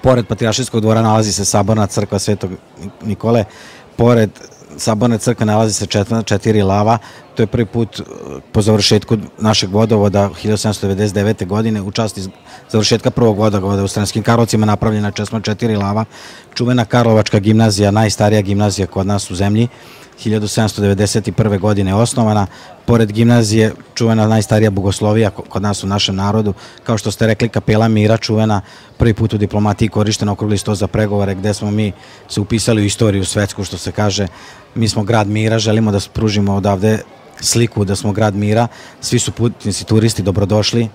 Pored Patrijaršijskog dvora nalazi se saborna crkva Svetog Nikole, pored saborne crkve nalazi se četiri, lava, to je prvi put uh, po završetku našeg vodovoda 1799. godine, u čast iz završetka prvog vodovoda u Sremskim Karlovcima napravljena česma četiri lava, čuvena Karlovačka gimnazija, najstarija gimnazija kod nas u zemlji, 1791. godine osnovana. Pored gimnazije, čuvena najstarija bogoslovija ko- kod nas u našem narodu. Kao što ste rekli, kapela Mira, čuvena prvi put u diplomatiji korištena okrugli sto za pregovore, gde smo mi se upisali u istoriju svetsku, što se kaže. Mi smo grad mira, želimo da pružimo odavde sliku da smo grad mira. Svi su putnici, turisti dobrodošli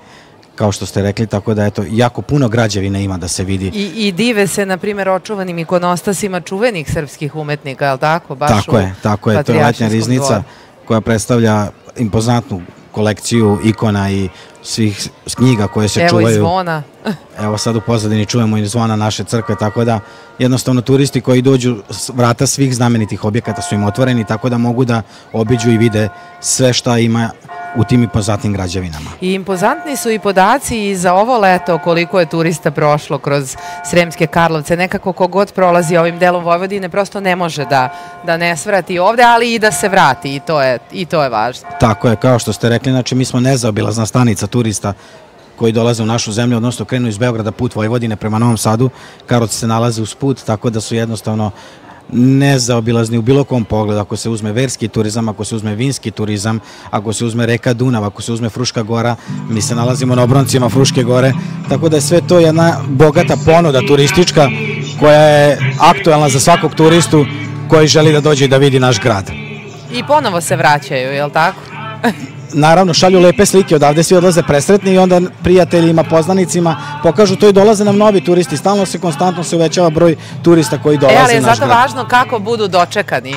kao što ste rekli, tako da eto, jako puno građevina ima da se vidi. I, I dive se, na primjer, očuvanim ikonostasima čuvenih srpskih umetnika, je li tako? Baš tako je, tako je. To je letnja riznica dvoru. koja predstavlja impozantnu kolekciju ikona i svih knjiga koje se Evo i čuvaju. zvona. Evo sad u pozadini čujemo i zvona naše crkve, tako da jednostavno turisti koji dođu, vrata svih znamenitih objekata su im otvoreni, tako da mogu da obiđu i vide sve šta ima u tim impozantnim građevinama. I impozantni su i podaci i za ovo leto koliko je turista prošlo kroz Sremske Karlovce. Nekako kogod prolazi ovim delom Vojvodine prosto ne može da, da ne svrati ovde, ali i da se vrati i to je, i to je važno. Tako je, kao što ste rekli, znači mi smo nezaobilazna stanica turista koji dolaze u našu zemlju, odnosno krenu iz Beograda put Vojvodine prema Novom Sadu. Karlovci se nalaze uz put, tako da su jednostavno nezaobilazni u bilo kom pogledu. Ako se uzme verski turizam, ako se uzme vinski turizam, ako se uzme reka Dunav, ako se uzme Fruška gora, mi se nalazimo na obroncima Fruške gore, tako da je sve to jedna bogata ponuda turistička koja je aktuelna za svakog turistu koji želi da dođe i da vidi naš grad. I ponovo se vraćaju, je li tako? Naravno šalju lepe slike, odavde svi odlaze presretni i onda prijateljima, poznanicima pokažu to i dolaze nam novi turisti. Stalno se konstantno se uvećava broj turista koji E, dolaze ali je zato grad. važno kako budu dočekani.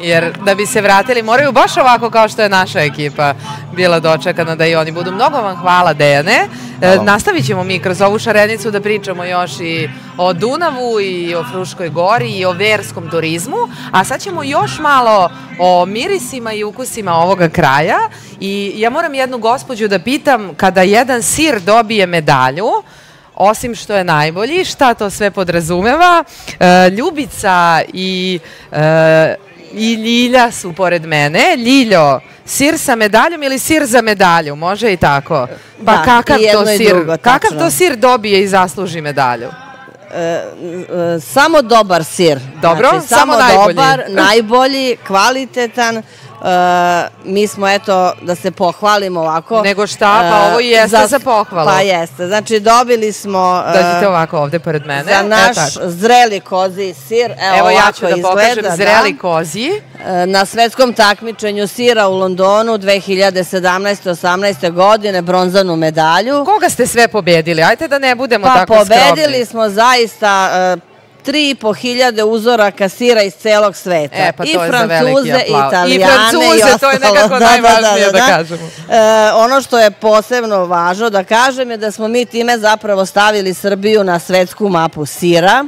Jer da bi se vratili moraju baš ovako kao što je naša ekipa bila dočekana da i oni budu. Mnogo vam hvala Dejane. E, nastavit ćemo mi kroz ovu šarenicu da pričamo još i o Dunavu i o Fruškoj gori i o verskom turizmu. A sad ćemo još malo o mirisima i ukusima ovoga kraja. I ja moram jednu gospođu da pitam, kada jedan sir dobije medalju, osim što je najbolji, šta to sve podrazumeva, e, Ljubica i, e, i Ljilja su pored mene. Ljiljo, sir sa medaljom ili sir za medalju, može i tako? Pa Da, kakav to sir, drugo, kakav to sir dobije i zasluži medalju? E, e, samo dobar sir. Dobro, znači, samo samo najbolji. dobar, najbolji, kvalitetan. E, mi smo, eto, da se pohvalimo ovako. Nego šta, pa e, ovo jeste za pohvalu. Pa jeste, znači dobili smo... e, Dođite ovako ovde pored mene. Za Evo naš zreli kozi sir, evo, Evo ja ću da izgleda, pokažem da. zreli kozji. E, Na svetskom takmičenju sira u Londonu 2017-18. godine bronzanu medalju. Koga ste sve pobedili? Ajte da ne budemo Pa tako pobedili skromni. smo zaista e, tri i po hiljade uzoraka sira iz celog sveta. E, pa to I Francuze, i aplauz. I Italijane, Francuze, to je ostalo. nekako najvažnije da kažemo. E, ono što je posebno važno da kažem je da smo mi time zapravo stavili Srbiju na svetsku mapu sira.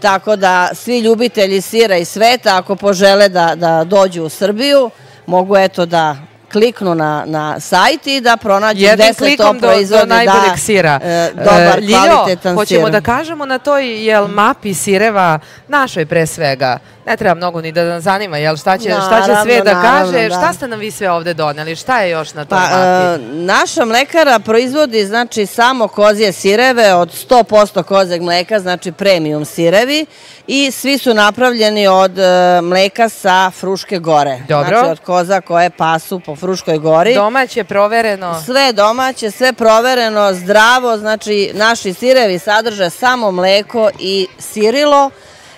Tako da svi ljubitelji sira iz sveta, ako požele da, da dođu u Srbiju, mogu eto da kliknu na, na sajt i da pronađu Jednim gde se to klikom do, proizvode. do da, sira. e, dobar, E, Ljiljo, kvalitetan hoćemo sir. da kažemo na toj jel, mapi sireva, našoj pre svega, ne treba mnogo ni da nas zanima, jel, šta će, šta će sve Naravno, da naravno, kaže, da. šta ste nam vi sve ovde doneli, šta je još na toj Pa, mapi? e, naša mlekara proizvodi znači samo kozje sireve od 100% kozeg mleka, znači premium sirevi i svi su napravljeni od e, mleka sa Fruške gore. Dobro. Znači od koza koje pasu po Fruškoj gori. Domaće, provereno. Sve domaće, sve provereno, zdravo, znači naši sirevi sadrže samo mleko i sirilo,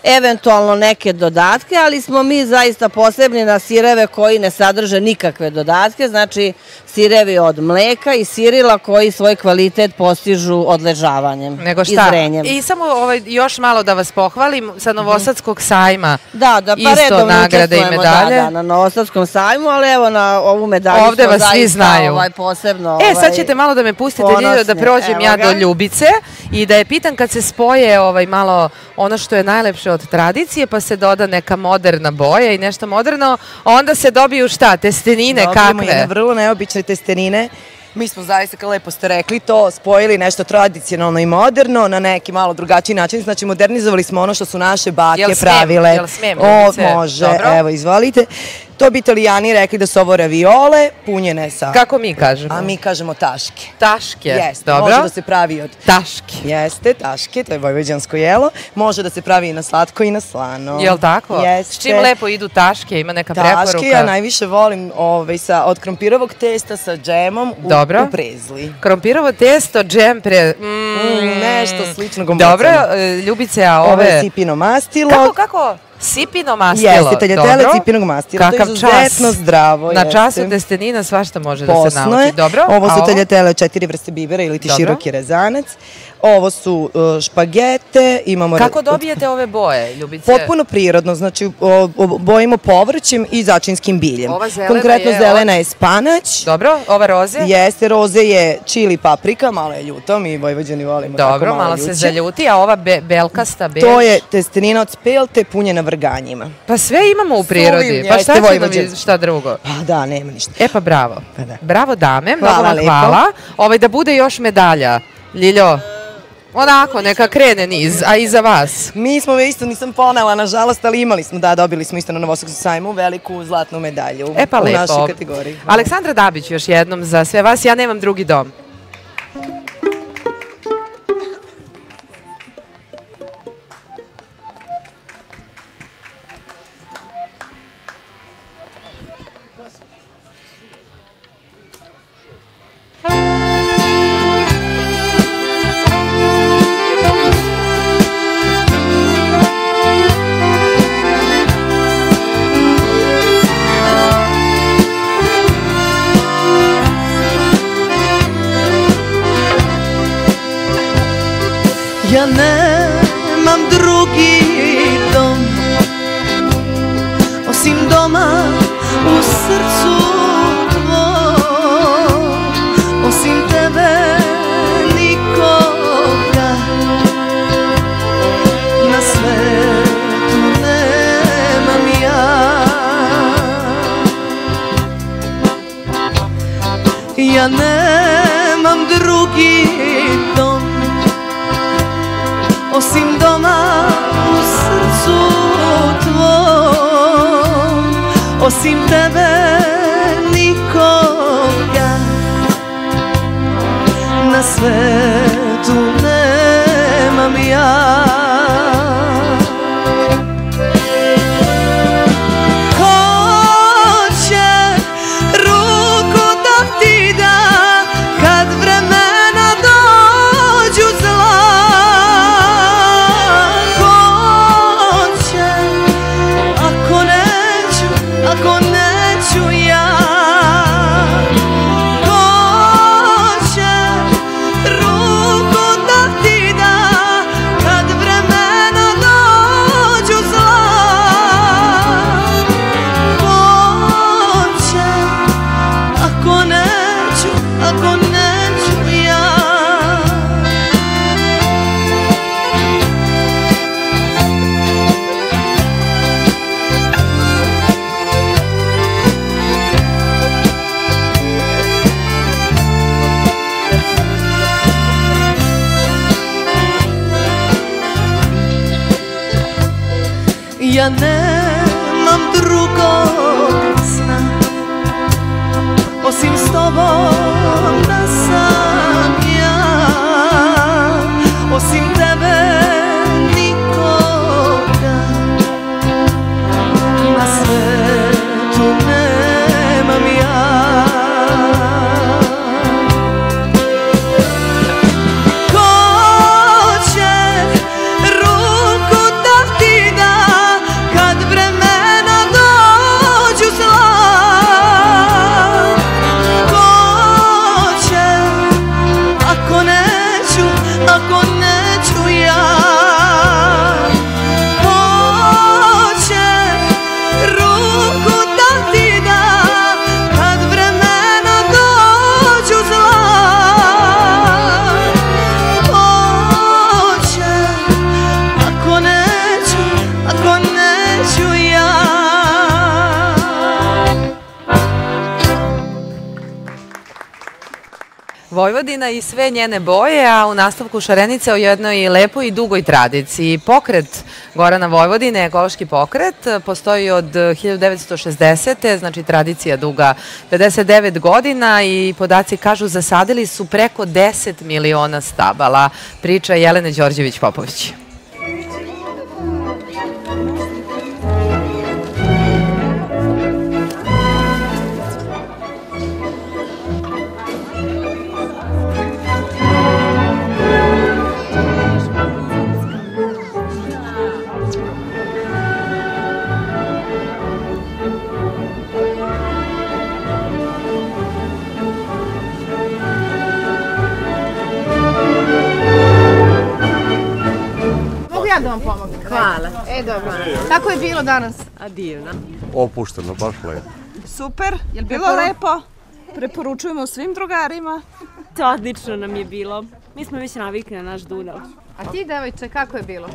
eventualno neke dodatke, ali smo mi zaista posebni na sireve koji ne sadrže nikakve dodatke, znači sirevi od mleka i sirila koji svoj kvalitet postižu odležavanjem Nego i šta? zrenjem. I samo ovaj, još malo da vas pohvalim, sa Novosadskog sajma. Da, da, pa Isto redovno nagrade i učestvujemo, medalje. Da, da, na Novosadskom sajmu, ali evo na ovu medalju Ovde vas svi zaista, znaju. Ovaj, posebno... E, sad ovaj, ćete malo da me pustite, da prođem ja do Ljubice i da je pitan kad se spoje ovaj malo ono što je najlepše od tradicije, pa se doda neka moderna boja i nešto moderno, onda se dobiju šta? Testenine Dobijemo kakve? vrlo neobične testenine. Mi smo zaista, kao lepo ste rekli, to spojili nešto tradicionalno i moderno na neki malo drugačiji način. Znači, modernizovali smo ono što su naše bake Jel pravile. Jel smem, O, Ljubice? može, Dobro. evo, izvolite. To bi italijani rekli da su ovo raviole, punjene sa... Kako mi kažemo? A mi kažemo taške. Taške, Jeste, dobro. može da se pravi od... Taške. Jeste, taške, to je vojvođansko jelo. Može da se pravi i na slatko i na slano. Jel tako? Jeste. S čim lepo idu taške, ima neka Taške preporuka? ja najviše volim ovaj, sa, od krompirovog testa sa džemom u, Dobro. u prezli. Krompirovo testo, džem pre... Mm, Mm, nešto slično gomocano. Dobro, e, Ljubice, a Ovo ove... je sipino mastilo. Kako, kako? Sipino mastilo. Jeste, tagliatelle dobro. sipinog mastila. To je Kakav izuzetno čas. zdravo, Na jeste. času testenina svašta može da se Posno nauči. je. Dobro, Ovo su tagliatelle od četiri vrste bibera ili ti Dobro. široki rezanac. Ovo su uh, špagete. Imamo Kako dobijete ove boje, Ljubice? Potpuno prirodno, znači bojimo povrćem i začinskim biljem. Ova zelena Konkretno je zelena od- je spanać. Dobro, ova roze? Jeste, roze je čili paprika, malo je ljuto, mi vojvođani volimo Dobro, tako malo se ljuće. zaljuti, a ova be, belkasta, bež? To je testenina od spelte punjena vrganjima. Pa sve imamo u prirodi. Pa šta će nam Vojvođan. i- šta drugo? Pa da, nema ništa. E pa bravo. Bravo dame, mnogo vam hvala. Ovaj, da bude još medalja. Ljiljo, onako, neka krene niz, a i za vas. Mi smo isto, nisam ponela, nažalost, ali imali smo, da, dobili smo isto na Novosadskom sajmu veliku zlatnu medalju E pa u lepo. našoj kategoriji. Aleksandra Dabić još jednom za sve vas. Ja nemam drugi dom. Na Vojvodina i sve njene boje, a u nastavku Šarenice o jednoj lepoj i dugoj tradiciji. Pokret Gorana Vojvodine, ekološki pokret, postoji od 1960. Znači tradicija duga 59 godina i podaci kažu zasadili su preko 10 miliona stabala. Priča Jelene Đorđević-Popović. Vam pomognem? Hvala. E, dobro. Kako je bilo danas? A divno. Opušteno, baš lepo. Super, je bilo lepo? Preporučujemo svim drugarima. To odlično nam je bilo. Mi smo već navikli na naš Dunav. A ti, devojče, kako je bilo?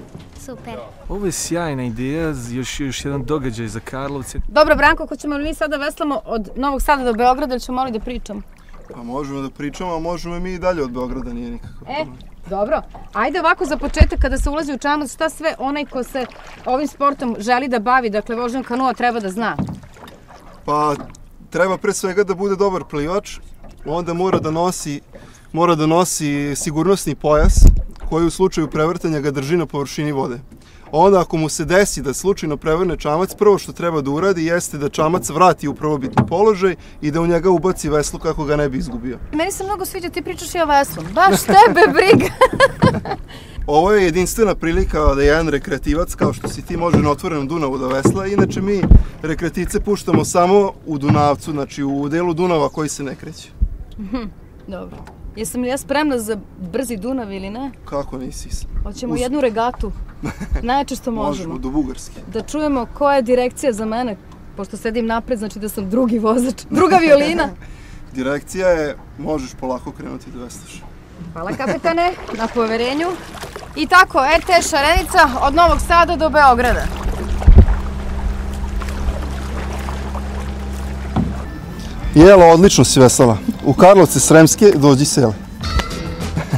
Super. Ovo je sjajna ideja, još, još jedan događaj za Karlovce. Dobro, Branko, hoćemo li mi sada veslamo od Novog Sada do Beograda ili ćemo moli da pričam? Pa možemo da pričamo, a možemo i mi i dalje od Beograda, nije nikako. E, dobro. Ajde ovako za početak kada se ulazi u čamac, šta sve onaj ko se ovim sportom želi da bavi, dakle vožnjom kanua treba da zna? Pa treba pre svega da bude dobar plivač, onda mora da nosi mora da nosi sigurnosni pojas koji u slučaju prevrtanja ga drži na površini vode. Onda ako mu se desi da slučajno prevrne čamac, prvo što treba da uradi jeste da čamac vrati u prvobitni položaj i da u njega ubaci veslo kako ga ne bi izgubio. Meni se mnogo sviđa, ti pričaš i o veslu. Baš tebe briga. Ovo je jedinstvena prilika da jedan rekreativac, kao što si ti, može na otvorenom Dunavu da vesla. Inače, mi rekreativce puštamo samo u Dunavcu, znači u delu Dunava koji se ne kreće. Mhm, Dobro. Jesam li ja spremna za brzi Dunav ili ne? Kako nisi? Hoćemo Uz- jednu regatu. Najjače što možemo. Možemo, do Bugarske. Da čujemo koja je direkcija za mene, pošto sedim napred, znači da sam drugi vozač, druga violina. Direkcija je, možeš polako krenuti da veslaš. Hvala kapetane na poverenju. I tako, ET Šarenica od Novog Sada do Beograda. Jelo, odlično si veslala. U Karlovce Sremske dođi sele.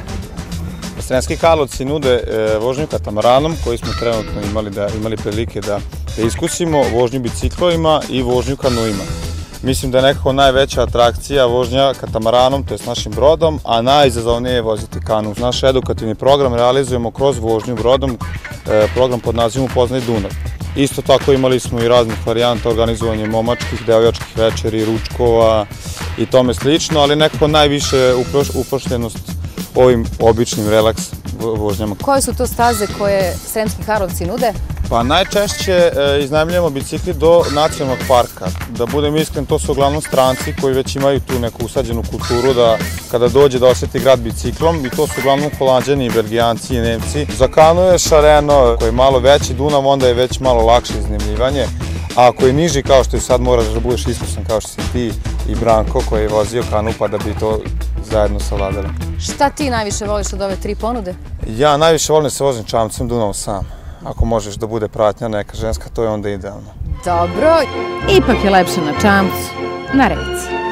Sremski Karlovci nude e, vožnju katamaranom koji smo trenutno imali da imali prilike da, da iskusimo, vožnju biciklovima i vožnju kanuima. Mislim da je nekako najveća atrakcija vožnja katamaranom, to je s našim brodom, a najizazovnije je voziti kanu. Naš edukativni program realizujemo kroz vožnju brodom, e, program pod nazivom Upoznaj Dunav. Isto tako imali smo i raznih varijanta organizovanje momačkih, devojačkih večeri, ručkova i tome slično, ali nekako najviše uprošljenost ovim običnim relaks vožnjama. Koje su to staze koje Sremski Karlovci nude? Pa najčešće e, iznajmljujemo bicikli do nacionalnog parka. Da budem iskren, to su uglavnom stranci koji već imaju tu neku usađenu kulturu da kada dođe da osjeti grad biciklom i to su uglavnom holandjani, belgijanci i nemci. Za kanu je šareno koji je malo veći Dunav, onda je već malo lakše iznimljivanje. A ako je niži kao što je sad moraš da budeš iskusan kao što si ti i Branko koji je vozio kanu pa da bi to zajedno savladali. Šta ti najviše voliš od ove tri ponude? Ja najviše volim da se vozim čamcem Dunavom sam. Ako možeš da bude pratnja neka ženska, to je onda idealno. Dobro, ipak je lepše na čamcu, na reci.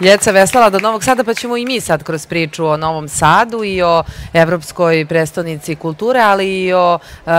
Ljeca veslala do Novog Sada, pa ćemo i mi sad kroz priču o Novom Sadu i o Evropskoj prestonici kulture, ali i o e,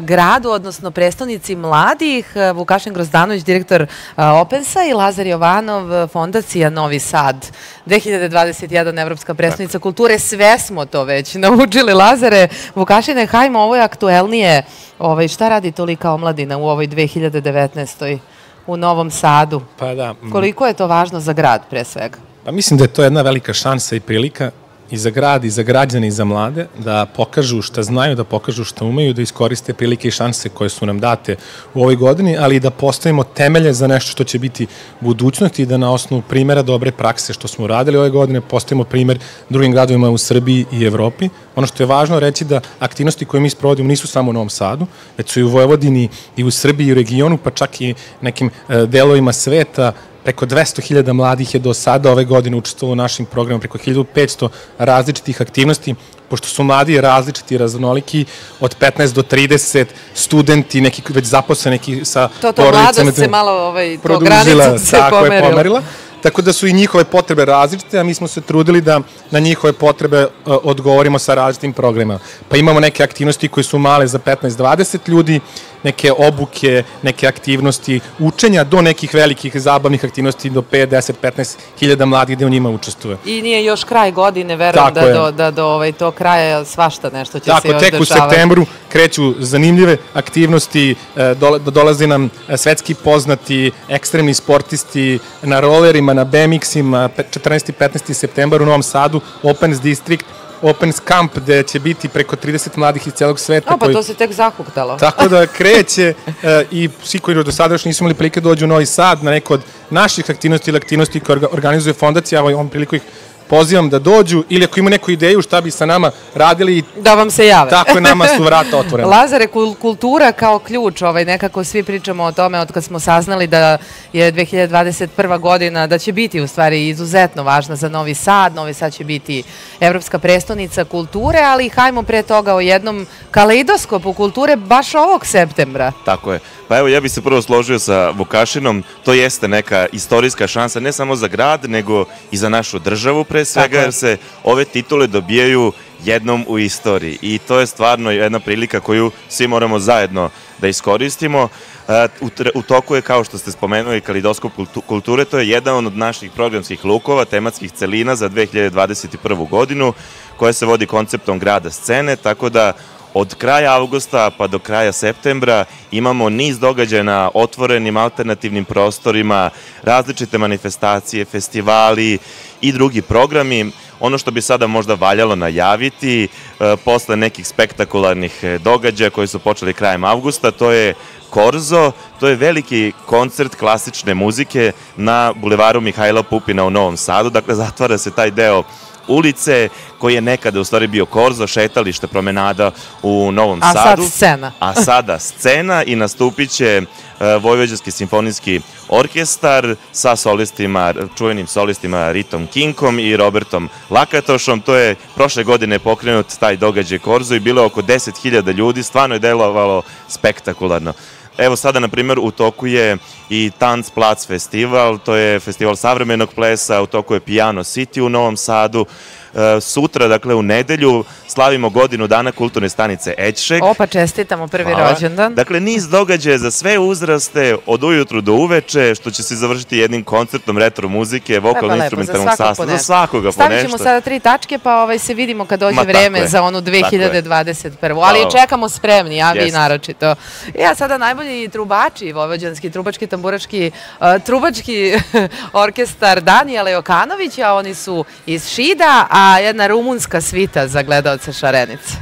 gradu, odnosno prestonici mladih. Vukašin Grozdanović, direktor e, Opensa i Lazar Jovanov, fondacija Novi Sad. 2021 Evropska prestonica kulture, sve smo to već naučili. Lazare, Vukašine, hajmo, ovo je aktuelnije. Ovaj, šta radi tolika omladina u ovoj 2019 u Novom Sadu. Pa da. Koliko je to važno za grad, pre svega? Pa mislim da je to jedna velika šansa i prilika i za grad, i za građane, i za mlade, da pokažu šta znaju, da pokažu šta umeju, da iskoriste prilike i šanse koje su nam date u ovoj godini, ali i da postavimo temelje za nešto što će biti budućnost i da na osnovu primjera dobre prakse što smo uradili ove godine postavimo primjer drugim gradovima u Srbiji i Evropi. Ono što je važno reći da aktivnosti koje mi sprovodimo nisu samo u Novom Sadu, već su i u Vojvodini i u Srbiji i u regionu, pa čak i nekim e, delovima sveta, Preko 200.000 mladih je do sada ove godine učestvovalo u našim programima, preko 1500 različitih aktivnosti, pošto su mladi različiti, raznoliki, od 15 do 30, studenti, neki već zaposleni, neki sa to, to, mladost se malo, ovaj, to granica se pomerila. Je pomerila. Tako da su i njihove potrebe različite, a mi smo se trudili da na njihove potrebe uh, odgovorimo sa različitim programima. Pa imamo neke aktivnosti koje su male za 15-20 ljudi, neke obuke, neke aktivnosti, učenja do nekih velikih zabavnih aktivnosti do 5, 10, 15 hiljada mladih gde u njima učestvuje. I nije još kraj godine, verujem da do, da do ovaj, to kraja svašta nešto će Tako, se još tek u septembru kreću zanimljive aktivnosti, e, dolaze nam e, svetski poznati ekstremni sportisti na rolerima, na BMX-ima, 14. i 15. septembar u Novom Sadu, Opens District, Open Camp gde će biti preko 30 mladih iz celog sveta. O, pa koji... to se tek zahuktalo. Tako da kreće uh, i svi koji do sada još nisu imali prilike da dođu u Novi Sad na neko od naših aktivnosti ili aktivnosti koje organizuje fondacija, evo ovom priliku ih pozivam da dođu ili ako ima neku ideju šta bi sa nama radili. Da vam se jave. Tako je, nama su vrata otvorena. Lazare, kultura kao ključ, ovaj, nekako svi pričamo o tome od kad smo saznali da je 2021. godina, da će biti u stvari izuzetno važna za Novi Sad. Novi Sad će biti Evropska prestonica kulture, ali hajmo pre toga o jednom kaleidoskopu kulture baš ovog septembra. Tako je. Pa evo, ja bih se prvo složio sa Vukašinom, to jeste neka istorijska šansa ne samo za grad, nego i za našu državu pre svega, jer se ove titule dobijaju jednom u istoriji i to je stvarno jedna prilika koju svi moramo zajedno da iskoristimo. E, u toku je, kao što ste spomenuli, Kalidoskop kulture, to je jedan od naših programskih lukova, tematskih celina za 2021. godinu, koja se vodi konceptom grada scene, tako da Od kraja avgusta pa do kraja septembra imamo niz događaja na otvorenim alternativnim prostorima, različite manifestacije, festivali i drugi programi. Ono što bi sada možda valjalo najaviti e, posle nekih spektakularnih e, događaja koji su počeli krajem avgusta, to je Korzo, to je veliki koncert klasične muzike na bulevaru Mihajla Pupina u Novom Sadu, dakle zatvara se taj deo ulice, koji je nekada u stvari bio korzo, šetalište, promenada u Novom A sad Sadu. scena. A sada scena i nastupit će e, Vojvođanski simfonijski orkestar sa solistima, čuvenim solistima Ritom Kinkom i Robertom Lakatošom. To je prošle godine pokrenut taj događaj Korzo i bilo je oko 10.000 ljudi, stvarno je delovalo spektakularno. Evo sada, na primjer, u toku je i Tanc Plac festival, to je festival savremenog plesa, u toku je Piano City u Novom Sadu. E, Sutra, dakle u nedelju, slavimo godinu dana kulturne stanice Ećšeg. Opa, čestitamo prvi Hvala. rođendan. Dakle, niz događaja za sve uzraste, od ujutru do uveče, što će se završiti jednim koncertom retro muzike, vokalno-instrumentalnog sastava, za svakoga po Stavit nešto. ćemo sada tri tačke, pa ovaj, se vidimo kad dođe Ma, vreme je. za onu Tako je. 2021. Ali Bravo. čekamo spremni, ja vi Jeste. naročito. Ja sada najbolji trubači, vojvođanski, trubački, tamburački, uh, trubački orkestar Danijela Jokanović, a oni su iz Šida, a jedna rumunska svita za gledalce Šarenice.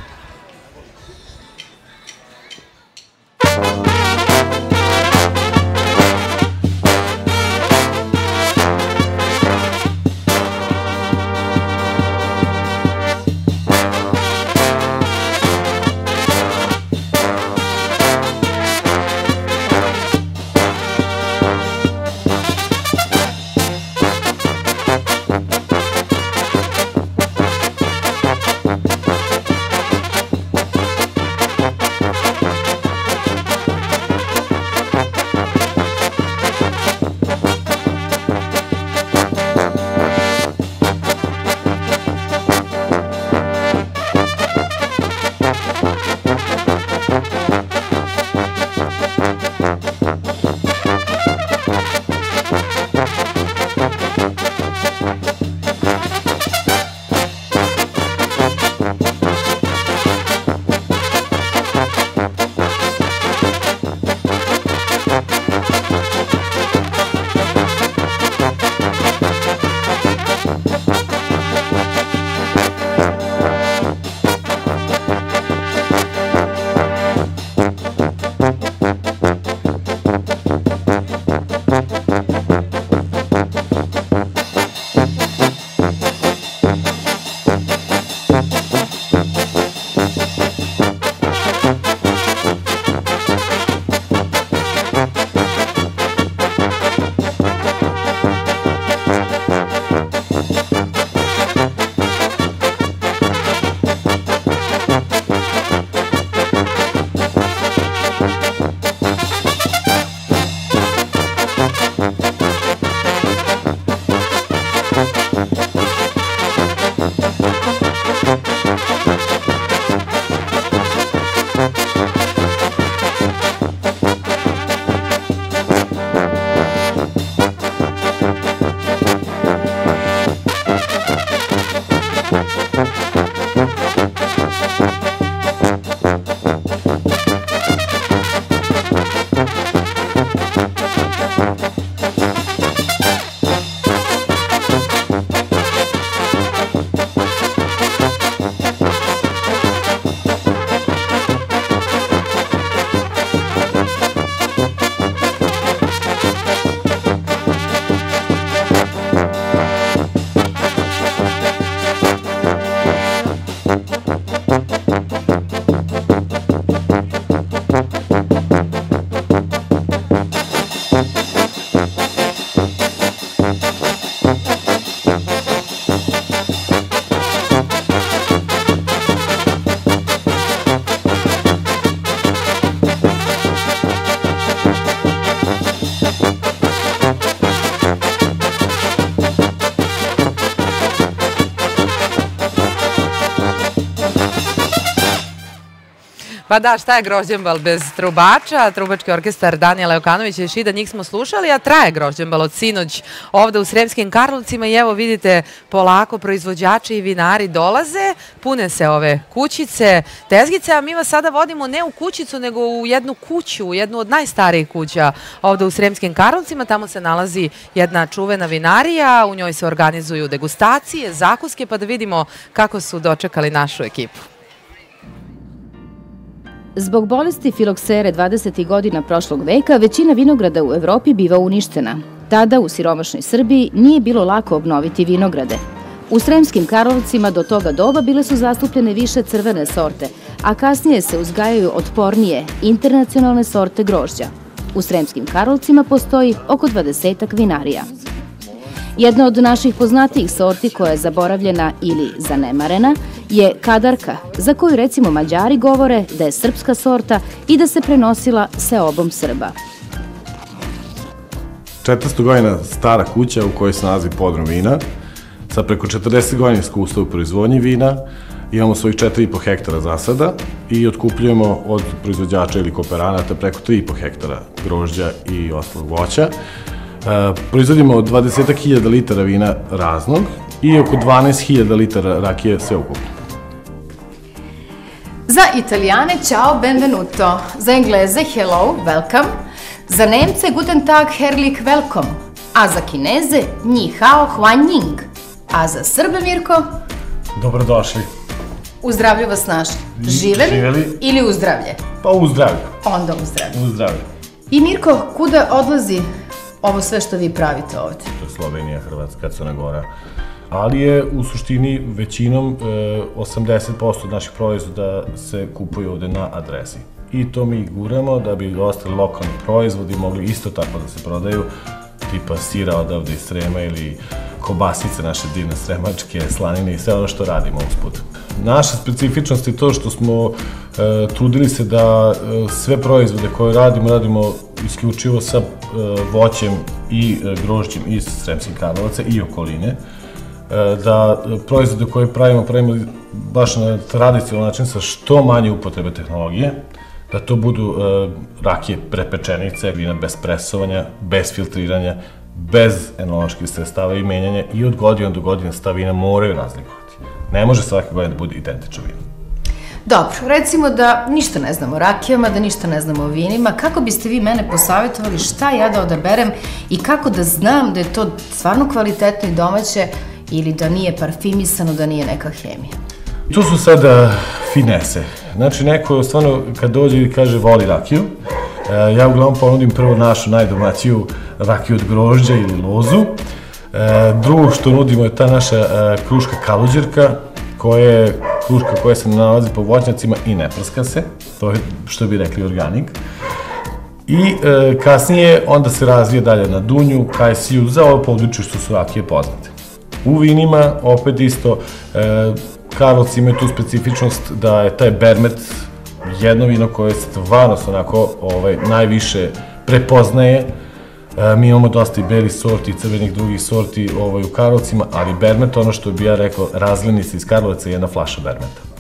Pa da, šta je Grožđembal bez trubača? Trubački orkestar Danijela Jokanovića i Šida, njih smo slušali, a traje Grožđembal od sinoć ovde u Sremskim Karlovcima i evo vidite, polako proizvođači i vinari dolaze, pune se ove kućice, tezgice, a mi vas sada vodimo ne u kućicu, nego u jednu kuću, u jednu od najstarijih kuća ovde u Sremskim Karlovcima. Tamo se nalazi jedna čuvena vinarija, u njoj se organizuju degustacije, zakuske, pa da vidimo kako su dočekali našu ekipu. Zbog bolesti filoksere 20. godina prošlog veka, većina vinograda u Evropi biva uništena. Tada u siromašnoj Srbiji nije bilo lako obnoviti vinograde. U Sremskim Karlovcima do toga doba bile su zastupljene više crvene sorte, a kasnije se uzgajaju otpornije internacionalne sorte grožđa. U Sremskim Karlovcima postoji oko 20 vinarija. Jedna od naših poznatijih sorti koja je zaboravljena ili zanemarena je kadarka, za koju recimo Mađari govore da je srpska sorta i da se prenosila seobom Srba. 400 godina stara kuća u kojoj se nalazi podrum vina, sa preko 40 godina iskustva u proizvodnji vina, imamo svojih 4,5 hektara zasada i otkupljujemo od proizvođača ili kooperanata preko 3,5 hektara grožđa i ostalog voća. E, proizvodimo 20.000 litara vina raznog i oko 12.000 litara rakije sve ukupno. Za Italijane ciao benvenuto, za Engleze hello, welcome, za Nemce guten tag, herrlich welcome, a za Kineze ni hao, huan ning, a za Srbe Mirko Dobrodošli. uzdravlju vas našli. Živeli, Živeli. ili uzdravlje? Pa u zdravlju. Onda uzdravlje. U zdravlju. I Mirko, kuda odlazi ovo sve što vi pravite ovde? To je Slovenija, Hrvatska, Crna Gora. Ali je u suštini većinom e, 80% naših proizvoda se kupuju ovde na adresi. I to mi guramo da bi ostali lokalni proizvodi mogli isto tako da se prodaju, tipa sira odavde iz Srema ili kobasice naše divne sremačke, slanine i sve ono što radimo usput. Naša specifičnost je to što smo e, trudili se da e, sve proizvode koje radimo, radimo isključivo sa e, voćem i e, grožđem iz Sremskih Karlovaca i okoline e, da proizvode koje pravimo, pravimo baš na tradicionalan način sa što manje upotrebe tehnologije, da to budu e, rakije prepečenice, vina bez presovanja, bez filtriranja, bez enoloških sredstava i menjanja i od godine do godine sta vina moraju razlikovati. Ne može svake godine da bude identično vino. Dobro, recimo da ništa ne znamo o rakijama, da ništa ne znamo o vinima. Kako biste vi mene posavjetovali šta ja da odaberem i kako da znam da je to stvarno kvalitetno i domaće ili da nije parfimisano, da nije neka hemija? Tu su sada finese. Znači, neko stvarno kad dođe i kaže voli rakiju, e, ja uglavnom ponudim prvo našu najdomaćiju rakiju od grožđa ili lozu. E, drugo što nudimo je ta naša e, kruška kaluđerka, koja je kruška koja se nalazi po voćnjacima i ne prska se, to je što bi rekli organik. I kasnije onda se razvije dalje na dunju, kajsiju, za ovo područje što su rakije poznate. U vinima, opet isto, e, Karlovci imaju tu specifičnost da je taj Bermet jedno vino koje se stvarno se onako ovaj, najviše prepoznaje. E, mi imamo dosta i belih sorti i crvenih drugih sorti ovaj, u Karlovcima, ali Bermet, ono što bi ja rekao, razglednica iz Karlovaca je jedna flaša Bermeta.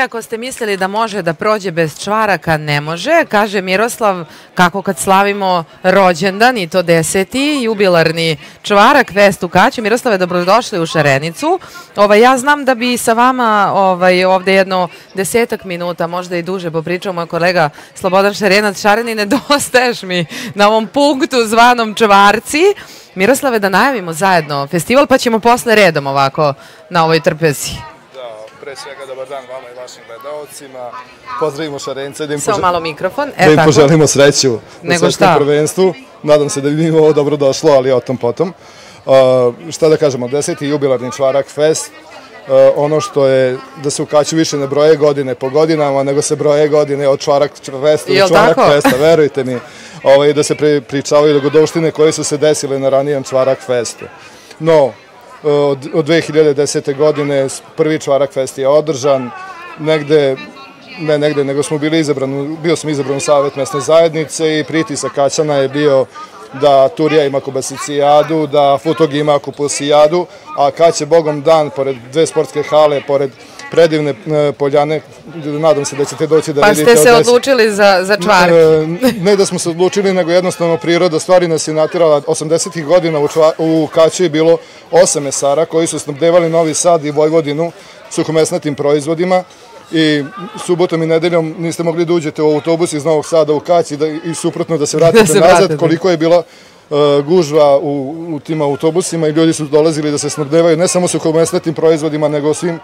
Ako ste mislili da može da prođe bez čvaraka, ne može. Kaže Miroslav, kako kad slavimo rođendan i to deseti, jubilarni čvarak, fest u Kaći. Miroslave, dobrodošli u Šarenicu. Ovaj, ja znam da bi sa vama ovaj, ovde jedno desetak minuta, možda i duže, popričao moj kolega Slobodan Šarenac. Šareni, nedostaješ mi na ovom punktu zvanom čvarci. Miroslave, da najavimo zajedno festival, pa ćemo posle redom ovako na ovoj trpezi. Pre svega, dobar dan vama i vašim gledalcima. Pozdravimo Šarence. Da im Samo malo mikrofon. E, da im tako. poželimo sreću Nego svetskom šta? prvenstvu. Nadam se da bi im ovo dobro došlo, ali o tom potom. Uh, šta da kažemo, deseti jubilarni čvarak fest. Uh, ono što je da se u Kaću više ne broje godine po godinama, nego se broje godine od čvarak festa do čvarak tako? festa, verujte mi. Ovaj, da se pri, pričavaju dogodovštine koje su se desile na ranijem čvarak festu. No, od, od 2010. godine prvi čvarak fest je održan, negde ne negde, nego smo bili izabrani, bio sam izabran u Savet mesne zajednice i pritisak Kaćana je bio da Turija ima kubasicijadu, da Futog ima kupusijadu, a Kać je bogom dan, pored dve sportske hale, pored predivne e, poljane, nadam se da ćete doći da Pa vidite. ste se odlučili za, za čvarak. E, ne da smo se odlučili, nego jednostavno priroda stvari nas je natirala. 80. godina u, čva, u Kaću je bilo osam mesara koji su snabdevali Novi Sad i Vojvodinu suhomesnatim proizvodima i subotom i nedeljom niste mogli da uđete u autobus iz Novog Sada u Kać i, da, i suprotno da se vratite se nazad, vratite. koliko je bila e, gužva u, u tim autobusima i ljudi su dolazili da se snabdevaju ne samo suhomesnatim proizvodima, nego svim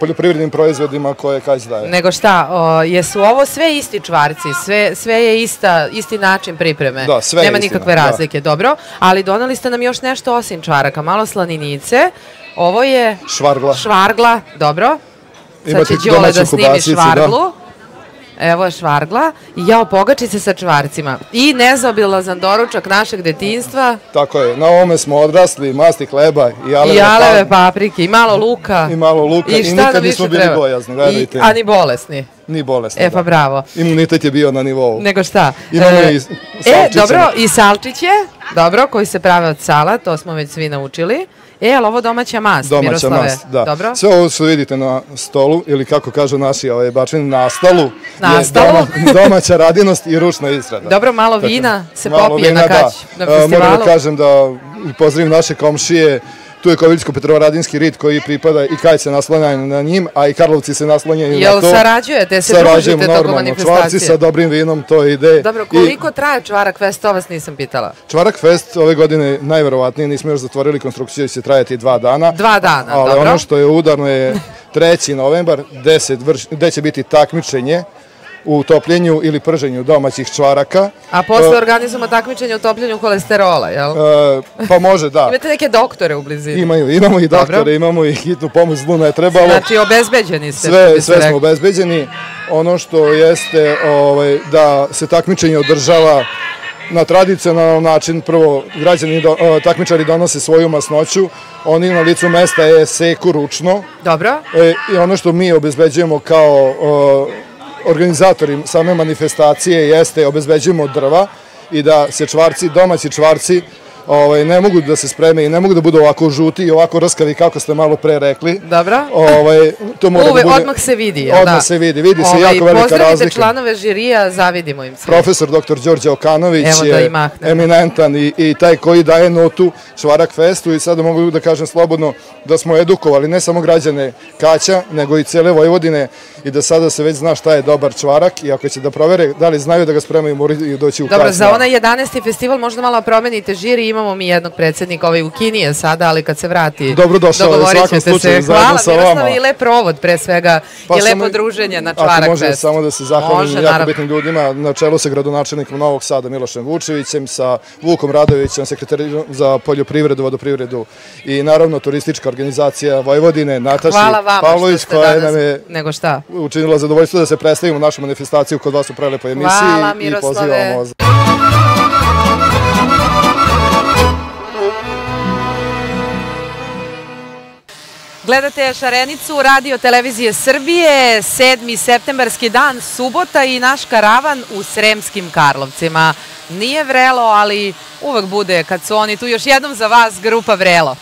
poljoprivrednim proizvodima koje Kać daje. Nego šta, o, jesu ovo sve isti čvarci, sve, sve je ista, isti način pripreme, Da, sve je nema istina, nikakve da. razlike, dobro, ali doneli ste nam još nešto osim čvaraka, malo slaninice, ovo je Švargla. švargla, dobro, sad Imate će Đole da snimi kobasicu, da. Evo je švargla, i jao pogačice sa čvarcima, i nezaobilazan doručak našeg detinstva, Tako je, na ovome smo odrasli, masti hleba i aleve, i aleve pa- paprike, i malo luka, i malo luka i, šta nikad nam nismo bili treba? bojazni, I, gledajte. a ni bolesni. Ni bolesni, E pa bravo. Imunitet je bio na nivou. Nego šta? Imamo E, i E, salčiće. dobro, i salčiće, dobro, koji se prave od sala, to smo već svi naučili. E, ali ovo domaća mast, Domaća Miroslave. mast, da. Dobro. Sve ovo što vidite na stolu, ili kako kažu naši ovaj, bačani, na stalu, Na stalu. je doma, domaća radinost i ručna izrada. Dobro, malo Tako, vina se malo popije vina, na kać, da. na E, Moram festivalu. da kažem da pozdravim naše komšije, tu je Koviljsko-Petrovaradinski rit koji pripada i kaj se naslanja na njim, a i Karlovci se naslanjaju Jel na to. sarađujete, se družite tokom manifestacije? Čvarci sa dobrim vinom, to ide. Dobro, I- koliko traje čvarak fest, to vas nisam pitala. Čvarak Fest ove godine najverovatnije, nismo još zatvorili konstrukciju, će trajati dva dana. Dva dana, Ali dobro. ono što je udarno je 3. novembar, gde, se vrš, gde će biti takmičenje u topljenju ili prženju domaćih čvaraka. A posle E, organizujemo takmičenje u topljenju kolesterola, jel? e, pa može, da. Imate neke doktore u blizini. Imaju, imamo i Dobro. doktore, imamo i hitnu pomoć, zlu ne trebalo. Znači, obezbeđeni ste. Sve, sve smo obezbeđeni. Ono što jeste ovaj, da se takmičenje održava na tradicionalan način. Prvo, građani, do, o, takmičari donose svoju masnoću, oni na licu mesta je seku ručno. Dobro. E, I ono što mi obezbeđujemo kao o, organizatori same manifestacije jeste obezbeđujemo drva i da se čvarci, domaći čvarci, ovaj, ne mogu da se spreme i ne mogu da budu ovako žuti i ovako rskavi kako ste malo pre rekli. Dobro. Ovaj, to mora Uve, da bude... odmah se vidi, jel Odmah da? se vidi, vidi se Ovaj, jako velika Pozdravite razlika. članove žirija, zavidimo im se. Profesor dr. Đorđe Okanović Evo da je eminentan i, i taj koji daje notu Čvarak Festu i sada mogu da kažem slobodno da smo edukovali ne samo građane Kaća, nego i cele Vojvodine i da sada se već zna šta je dobar čvarak i ako će da provere da li znaju da ga spremaju, moraju doći u Dobro, Kać za na- onaj 11. festival možda malo promenite žiri, imamo mi jednog predsjednika, ovaj u Kini je sada, ali kad se vrati, Dobrodošao je u svakom slučaju, se. zajedno Hvala sa vama. i lep provod pre svega Pa i lepo druženje na Ako Čvarak može Fest. samo da se zahvalim Može, jako naravno. bitnim ljudima na čelu sa gradonačelnikom Novog Sada Milošem Vučevićem, sa Vukom Radovićem, sekretarijom za poljoprivredu, vodoprivredu i naravno turistička organizacija Vojvodine, Nataši Hvala Pavlović koja danas, nam je nego šta. Učinila zadovoljstvo da se predstavimo našu manifestaciju kod vas u prelepoj emisiji Hvala, i Miroslave. pozivamo vas. Gledate Šarenicu, radio televizije Srbije, 7. septembarski dan, subota i naš karavan u Sremskim Karlovcima. Nije vrelo, ali uvek bude kad su oni tu. Još jednom za vas, grupa Vrelo.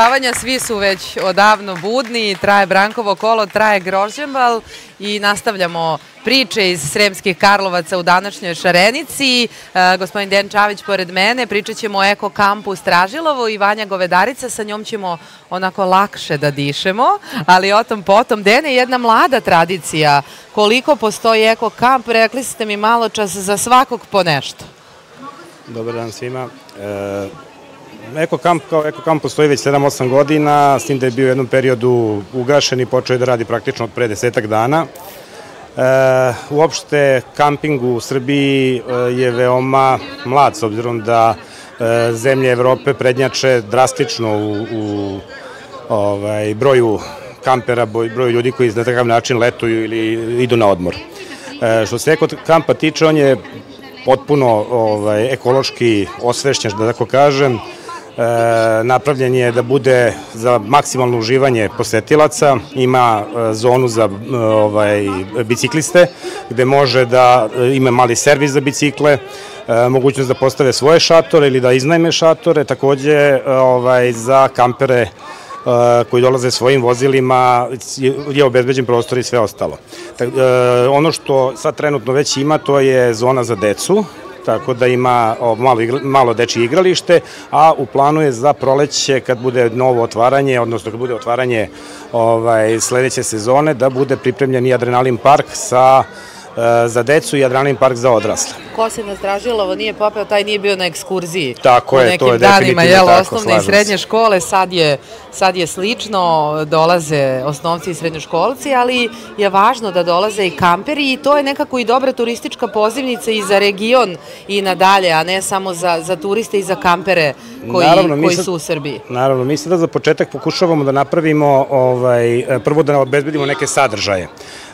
Spavanja, svi su već odavno budni, traje Brankovo kolo, traje Grožđembal i nastavljamo priče iz Sremskih Karlovaca u današnjoj Šarenici. E, gospodin Den Čavić pored mene, pričat ćemo o Eko kampu Stražilovo i Vanja Govedarica, sa njom ćemo onako lakše da dišemo, ali o tom potom. Dene, jedna mlada tradicija, koliko postoji Eko kamp, rekli ste mi malo čas za svakog po nešto. Dobar dan svima. E, Eko kamp kao Eko kamp postoji već 7-8 godina, s tim da je bio u jednom periodu ugašen i počeo je da radi praktično od pre desetak dana. E, uopšte kamping u Srbiji e, je veoma mlad, s obzirom da e, zemlje Evrope prednjače drastično u, u ovaj, broju kampera, broju ljudi koji na takav način letuju ili idu na odmor. E, što se Eko kampa tiče, on je potpuno ovaj, ekološki osvešćen, da tako kažem, napravljen je da bude za maksimalno uživanje posetilaca, ima e, zonu za e, ovaj, bicikliste, gde može da e, ima mali servis za bicikle, e, mogućnost da postave svoje šatore ili da iznajme šatore, takođe e, ovaj, za kampere koji dolaze svojim vozilima je obezbeđen prostor i sve ostalo. Ono što sad trenutno već ima to je zona za decu, tako da ima malo, malo dečije igralište, a u planu je za proleće kad bude novo otvaranje, odnosno kad bude otvaranje ovaj, sledeće sezone, da bude pripremljen i adrenalin park sa za decu i Adrenalin park za odrasle. Ko se nastražilovo nije popeo, taj nije bio na ekskurziji. Tako je, to je danima, definitivno jel, tako, osnovne i srednje škole, sad je, sad je slično, dolaze osnovci i srednjoškolci, ali je važno da dolaze i kamperi i to je nekako i dobra turistička pozivnica i za region i nadalje, a ne samo za, za turiste i za kampere koji, Naravno, koji sad- su u Srbiji. Naravno, mi sada za početak pokušavamo da napravimo, ovaj, e, prvo da obezbedimo neke sadržaje.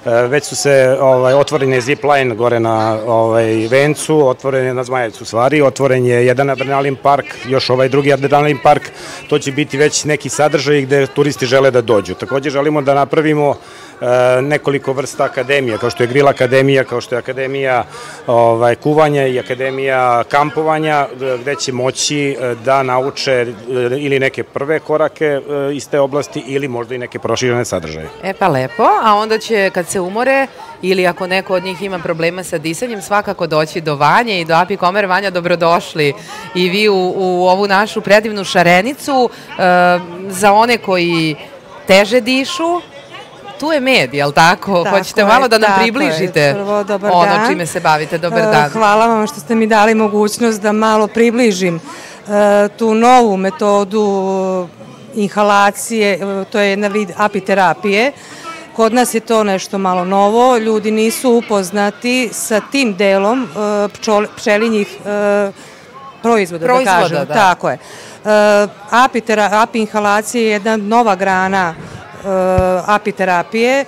E, Već su se ovaj, otvorene zip line gore na ovaj, Vencu, otvoren je na Zmajevcu stvari, otvoren je jedan adrenalin park, još ovaj drugi adrenalin park, to će biti već neki sadržaj gde turisti žele da dođu. Takođe želimo da napravimo nekoliko vrsta akademija, kao što je Grill akademija, kao što je akademija ovaj, kuvanja i akademija kampovanja, e, gde će moći e, da nauče e, ili neke prve korake e, iz te oblasti ili možda i neke proširene sadržaje. E pa lepo, a onda će kad se umore ili ako neko od njih ima problema sa disanjem, svakako doći do Vanje i do Api Komer. Vanja, dobrodošli i vi u, u ovu našu predivnu šarenicu. E, za one koji teže dišu, tu je med, jel tako? Tako Hoćete je, malo da nam je. približite Prvo, dobar ono dan. čime se bavite? Dobar E, dan. Hvala vam što ste mi dali mogućnost da malo približim e, tu novu metodu inhalacije, e, to je jedna vid apiterapije. Kod nas je to nešto malo novo, ljudi nisu upoznati sa tim delom pčol- pčelinjih proizvoda, Proizvoda, da kažem. da. Tako je. Apitera, api inhalacija je jedna nova grana apiterapije. E,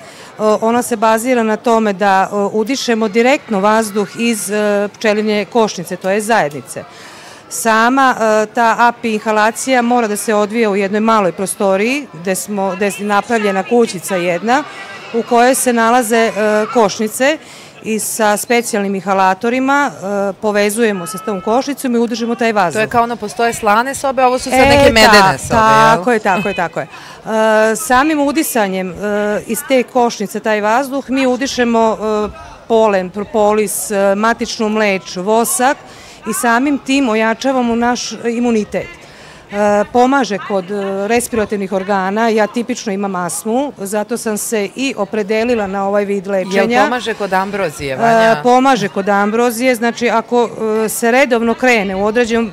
Ona se bazira na tome da e, udišemo direktno vazduh iz pčelinje košnice, to je zajednice. Sama ta api inhalacija mora da se odvija u jednoj maloj prostoriji gde, smo, gde je napravljena kućica jedna u kojoj se nalaze košnice i sa specijalnim inhalatorima e, povezujemo se s tom i udržimo taj vazduh. To je kao ono, postoje slane sobe, ovo su sad neke medene sobe? E, Tako je, tako je, tako je. E, samim udisanjem e, iz te košnice, taj vazduh, mi udišemo e, polen, propolis, e, matičnu mleč, vosak i samim tim ojačavamo naš imunitet. E, pomaže kod e, respirativnih organa, ja tipično imam astmu, zato sam se i opredelila na ovaj vid lečenja. Jel pomaže kod ambrozije, Vanja? E, pomaže kod ambrozije, znači ako se redovno krene u određenom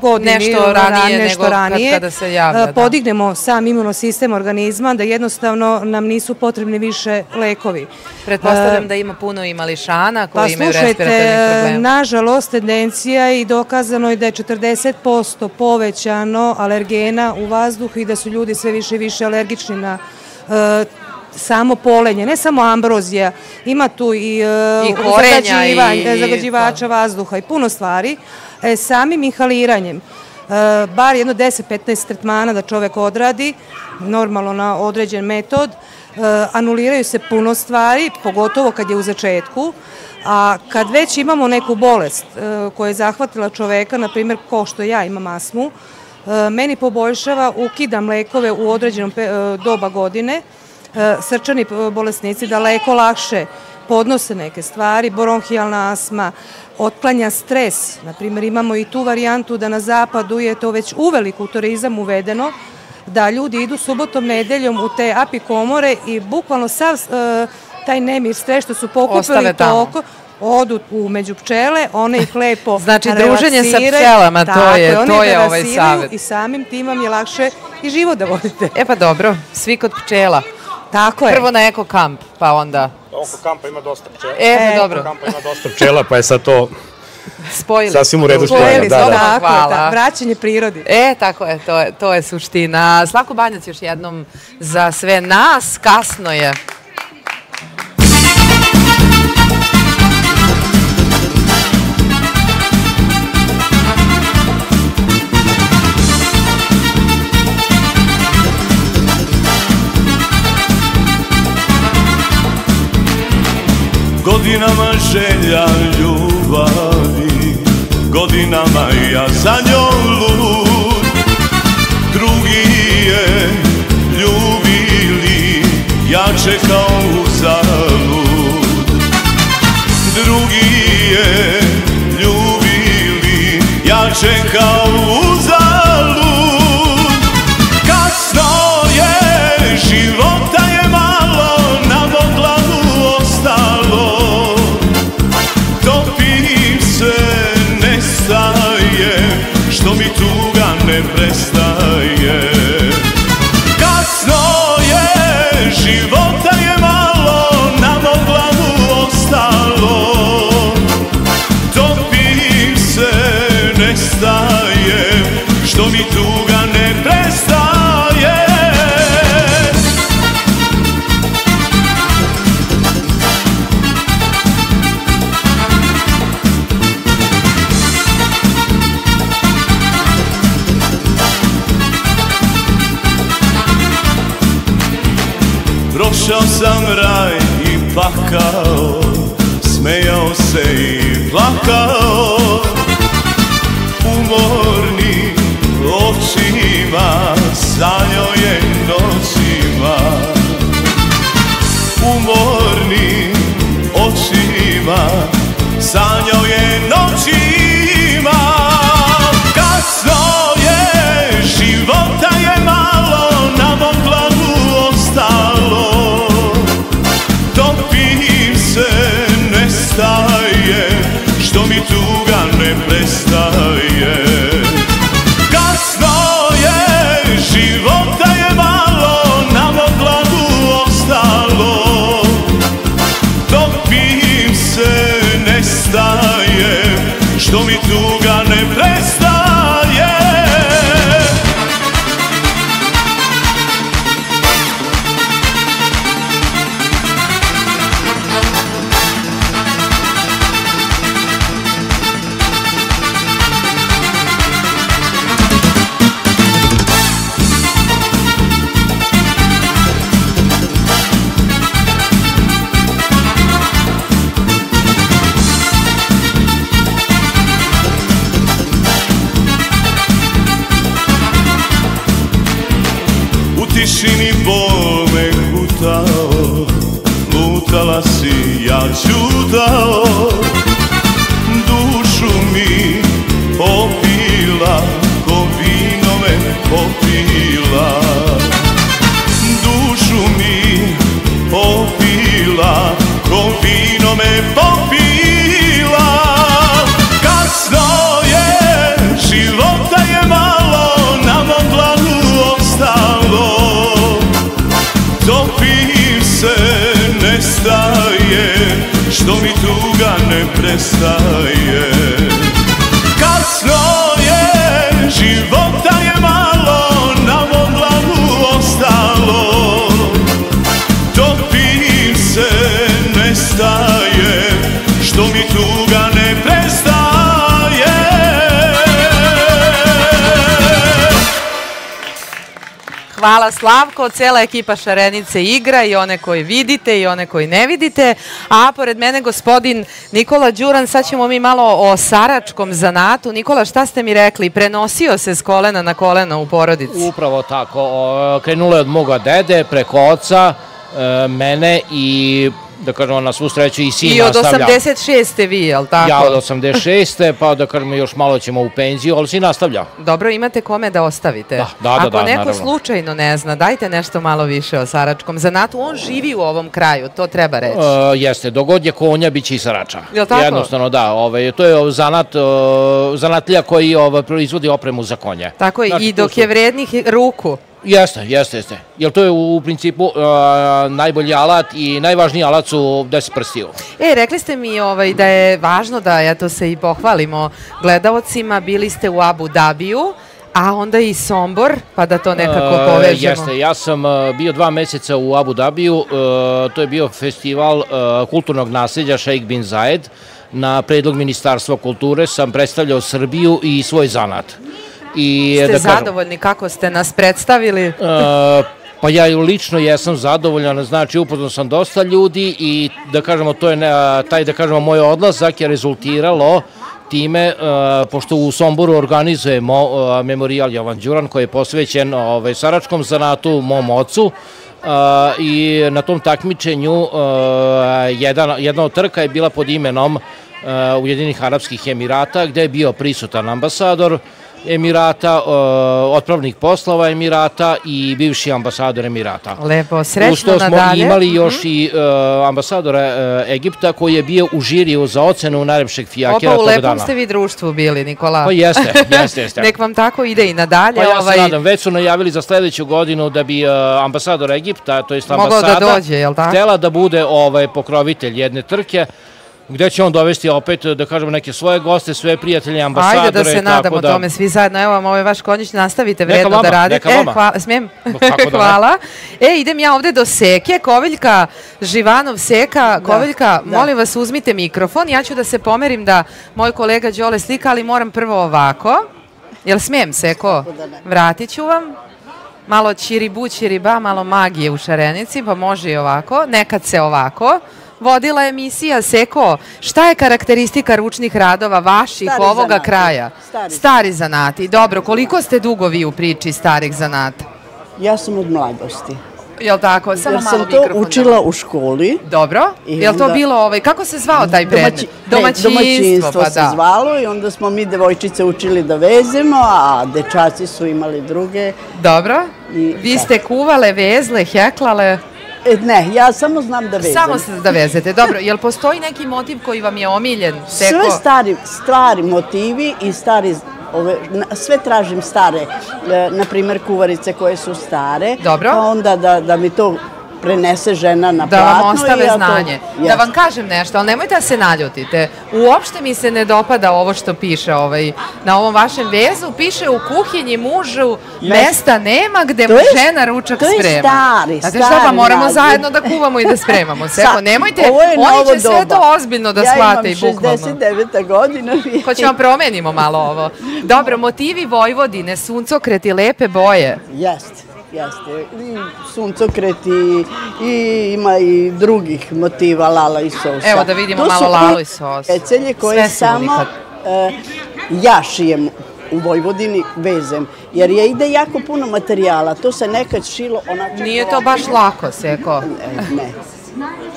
godini, Nešto ranije nešto nego kad- ranije, kada se javlja, da. podignemo sam imunosistem organizma, da jednostavno nam nisu potrebni više lekovi. Pretpostavljam da ima puno i mališana Pa koji imaju slušajte, respiratornih problema. nažalost, tendencija i dokazano je da je 40% povećano alergena u vazduhu i da su ljudi sve više i više alergični na e, samo polenje, ne samo ambrozija, ima tu i, e, I korenja i- zagađivača vazduha i puno stvari. E, samim inhaliranjem, e, bar jedno 10-15 tretmana da čovek odradi, normalno na određen metod, e, anuliraju se puno stvari, pogotovo kad je u začetku, a kad već imamo neku bolest e, koja je zahvatila čoveka, na primjer ko što ja imam asmu, e, meni poboljšava, ukida mlekove u određenom e, doba godine, e, srčani e, bolesnici daleko lakše podnose neke stvari, bronhijalna asma, otklanja stres. Naprimjer, imamo i tu varijantu da na zapadu je to već uveliko u turizam uvedeno, da ljudi idu subotom, nedeljom u te api komore i bukvalno sav taj nemir, stres što su pokupili toko, odu u među pčele, one ih lepo Znači, druženje sa pčelama, to Tako je- to je ovaj relaksiraju savet. I samim tim vam je lakše i život da vodite. E pa dobro, svi kod pčela. Tako je. Prvo na eko kamp, pa onda... Oko kampa ima dosta pčela. E, pa dobro. Oko kampa ima dosta pčela, pa je sad to Spojili. sasvim u redu što je. Spojili Da, smo, da. tako je, Hvala. da, vraćanje prirodi. E, tako je, to je, to je suština. Slavko Banjac još jednom za sve nas, kasno je. Godinama želja ljubavi Godinama ja za njom lud. Drugi je ljubili Ja čekao u zalud. Drugi je ljubili Ja čekao Slavko, cela ekipa Šarenice igra i one koji vidite i one koji ne vidite, a pored mene gospodin Nikola Đuran, sad ćemo mi malo o saračkom zanatu. Nikola, šta ste mi rekli? Prenosio se s kolena na koleno u porodici? Upravo tako. Krenulo je od moga dede, preko oca, e, mene i da kažemo na svu sreću i sin I od nastavlja. 86. ste vi, jel tako? Ja od 86. pa da kažemo još malo ćemo u penziju, ali sin nastavlja. Dobro, imate kome da ostavite. Da, da, da, Ako da, neko naravno. slučajno ne zna, dajte nešto malo više o saračkom zanatu. On živi u ovom kraju, to treba reći. E, jeste, dogod je konja, bit će i sarača. Jel tako? Jednostavno, da. Ovaj, to je zanat, e, zanatlija koji ovaj, proizvodi opremu za konje. Tako je, Znači, i dok je vrednih ruku. Jeste, jeste, jeste. Jer to je u principu e, najbolji alat i najvažniji alat su 10 prstiju. E, rekli ste mi ovaj, da je važno da eto, se i pohvalimo gledaocima. Bili ste u Abu Dabiju, a onda i Sombor, pa da to nekako povežemo. Jeste, ja sam bio dva meseca u Abu Dabiju, to je bio festival kulturnog nasljeđa Sheikh bin Zayed. Na predlog Ministarstva kulture sam predstavljao Srbiju i svoj zanat. I, Ste da kažem, zadovoljni kako ste nas predstavili? E, pa ja i lično jesam zadovoljan, znači upoznao sam dosta ljudi i da kažemo to je ne- taj da kažemo moj odlazak je rezultiralo time, e, pošto u Somboru organizujemo e, memorijal Jovan Đuran koji je posvećen ovaj, saračkom zanatu, mom ocu, e, i na tom takmičenju e, jedan, jedna od trka je bila pod imenom e, Ujedinih Arabskih Emirata, gde je bio prisutan ambasador Emirata, e, otpravnik poslova Emirata i bivši ambasador Emirata. Lepo, Uz srećno to smo nadalje. imali još Mhm. i e, ambasadora e, Egipta koji je bio u žiriju za ocenu najlepšeg fijakera Opa, u lepom dana. ste vi društvu bili, Nikola. Pa jeste, jeste, jeste. Nek vam tako ide i nadalje. Pa ja ovaj, se nadam, već su najavili za sledeću godinu da bi ambasador Egipta, to jest Mogao da ambasada, dođe, jel tako? htela da bude ovaj, pokrovitelj jedne trke, gde će on dovesti opet, da kažemo, neke svoje goste, sve prijatelje, ambasadore. Ajde da se nadamo da, tome svi zajedno. Evo vam ovaj vaš konjić, nastavite Neka vredno vama, da radite. neka vama. E, hvala, smijem? kako da hvala. E, idem ja ovde do Seke, Koviljka, Živanov Seka. Koviljka, da. molim vas uzmite mikrofon. Ja ću da se pomerim da moj kolega Đole slika, ali moram prvo ovako. Jel smijem, Seko? Vratit ću vam. Malo čiribu, čiriba, malo magije u šarenici, pa može i ovako. Nekad se ovako. Vodila emisija Seko. Šta je karakteristika ručnih radova vaših Stari ovoga zanati. kraja? Stari. Stari zanati. Dobro, koliko ste dugo vi u priči starih zanata? Ja sam od mladosti. Jel tako? Samo Jer malo sam to učila u školi. Dobro. I Jel to bilo ovaj, kako se zvao taj predmet? Domaći- ne, Domaćinstvo, domaćinstvo pa se da. zvalo i onda smo mi devojčice učili da vezemo, a dečaci su imali druge. Dobro. I, Vi ste kuvale, vezle, heklale? E, ne, ja samo znam da vezem. Samo se da vezete. Dobro, jel postoji neki motiv koji vam je omiljen? Sve stari, stari motivi i stari ove, na- sve tražim stare, e, na primjer kuvarice koje su stare, Dobro. pa onda da, da mi to prenese žena na Da platno. vam i ostave ja to- znanje. Da vam kažem nešto, ali nemojte da se naljutite. Uopšte mi se ne dopada ovo što piše ovaj, na ovom vašem vezu. Piše u kuhinji mužu mesta nema gde mu žena ručak to je sprema. stari, Znate šta, pa moramo zajedno da kuvamo i da spremamo se. Evo, nemojte, oni će sve to ozbiljno da shvate i Ja imam bukvalno. 69. godina. Hoćemo promenimo malo ovo. Dobro, motivi Vojvodine, suncokret i lepe boje. Jeste, jeste. I suncokret i, i ima i drugih motiva lala i sosa. Evo da vidimo To malo su lalu i sos. Pecelje koje Sve samo e, ja šijem u Vojvodini vezem, jer je ide jako puno materijala. To se nekad šilo onako... Nije to baš lako, Seko. Ne,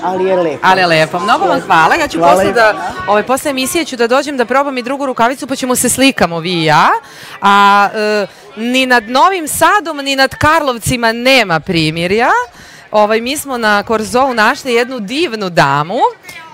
ali je lepo. Ali je lepo. Mnogo vam hvala. Ja ću Hvala posle da, ovaj, posle emisije ću da dođem da probam i drugu rukavicu, pa ćemo se slikamo vi i ja. A e, ni nad Novim Sadom, ni nad Karlovcima nema primirja. Ovaj, mi smo na Korzou našli jednu divnu damu,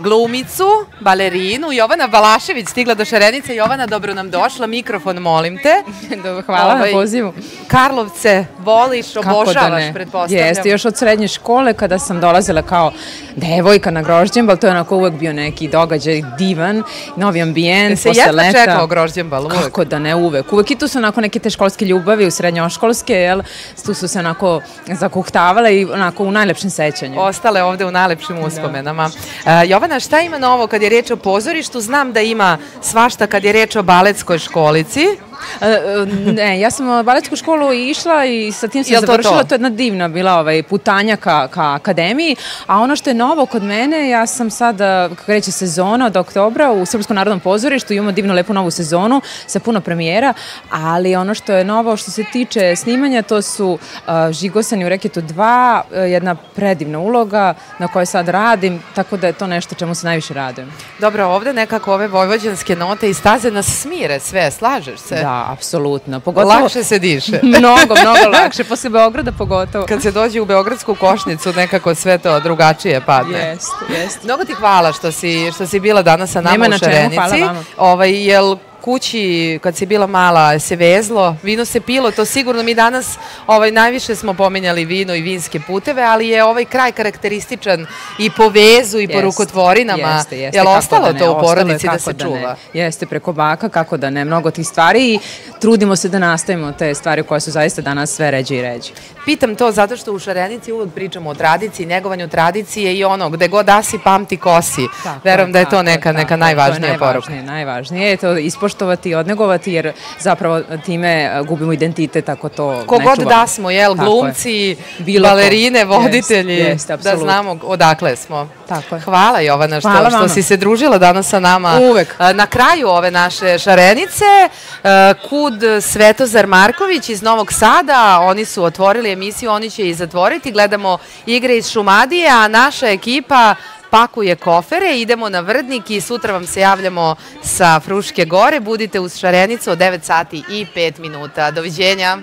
glumicu, balerinu, Jovana Balašević stigla do Šarenice. Jovana, dobro nam došla, mikrofon molim te. Dobro, hvala na pozivu. Karlovce voliš, Kako da obožavaš, ne? pretpostavljam. Jeste, još od srednje škole kada sam dolazila kao devojka na grožđembal, to je onako uvek bio neki događaj divan, novi ambijent, Se posle leta. čekao grožđembal, uvek. Kako da ne uvek. Uvek i tu su onako neke te školske ljubavi, u srednjoškolske, jel? Tu su se onako zakuhtavale i onako u najlepšem sećanju. ostale ovde u najlepšim uspomenama. E, Jovana, šta ima novo kad je reč o pozorištu? Znam da ima svašta kad je reč o baletskoj školici. E, e, ne, ja sam u baletsku školu išla i sa tim sam Jel to završila. to? To je jedna divna bila ovaj, putanja ka, ka akademiji. A ono što je novo kod mene, ja sam sad, e, kako reći, sezona od oktobra u Srpskom narodnom pozorištu. Imamo divnu, lepu novu sezonu sa puno premijera. Ali ono što je novo što se tiče snimanja, to su uh, Žigosani u Reketu 2, uh, jedna predivna uloga na kojoj sad radim, tako da je to nešto čemu se najviše radujem. Dobro, ovde nekako ove vojvođanske note i staze nas smire sve, slažeš se? Da, apsolutno. Pogotovo, Lakše se diše. mnogo, mnogo lakše, posle Beograda pogotovo. Kad se dođe u Beogradsku košnicu, nekako sve to drugačije padne. Jeste, jeste. Mnogo ti hvala što si, što si bila danas sa nama Nema u na čemu, Šarenici. hvala vama. Ovaj, jel kući, kad si bila mala, se vezlo, vino se pilo, to sigurno mi danas ovaj, najviše smo pominjali vino i vinske puteve, ali je ovaj kraj karakterističan i po vezu i po Jeste, rukotvorinama. Jeste, jeste, Jel kako ostalo da ne, to u porodici da se ne. čuva? Jeste, preko baka, kako da ne, mnogo tih stvari i trudimo se da nastavimo te stvari koje su zaista danas sve ređe i ređe. Pitam to zato što u Šarenici uvek pričamo o tradiciji, negovanju tradicije i ono, gde god da si, pamti kosi. Tako Verujem da je to neka, tako neka najvažnija poruka. najvažnije, Najvažnije je to ispoštovati i odnegovati, jer zapravo time e, gubimo identitet ako to ne Kogod čuvamo. da smo, jel, Tako je. glumci, ko. balerine, voditelji, jeste, da apsolutno. znamo odakle smo. Tako je. Hvala Jovana što, Hvala što si se družila danas sa nama. Uvek. A, Na kraju ove naše šarenice, a, kud Svetozar Marković iz Novog Sada, oni su otvorili emisiju, oni će i zatvoriti. Gledamo igre iz Šumadije, a naša ekipa pakuje kofere, idemo na Vrdnik i sutra vam se javljamo sa Fruške gore. Budite uz šarenicu od 9 sati i 5 minuta. Doviđenja.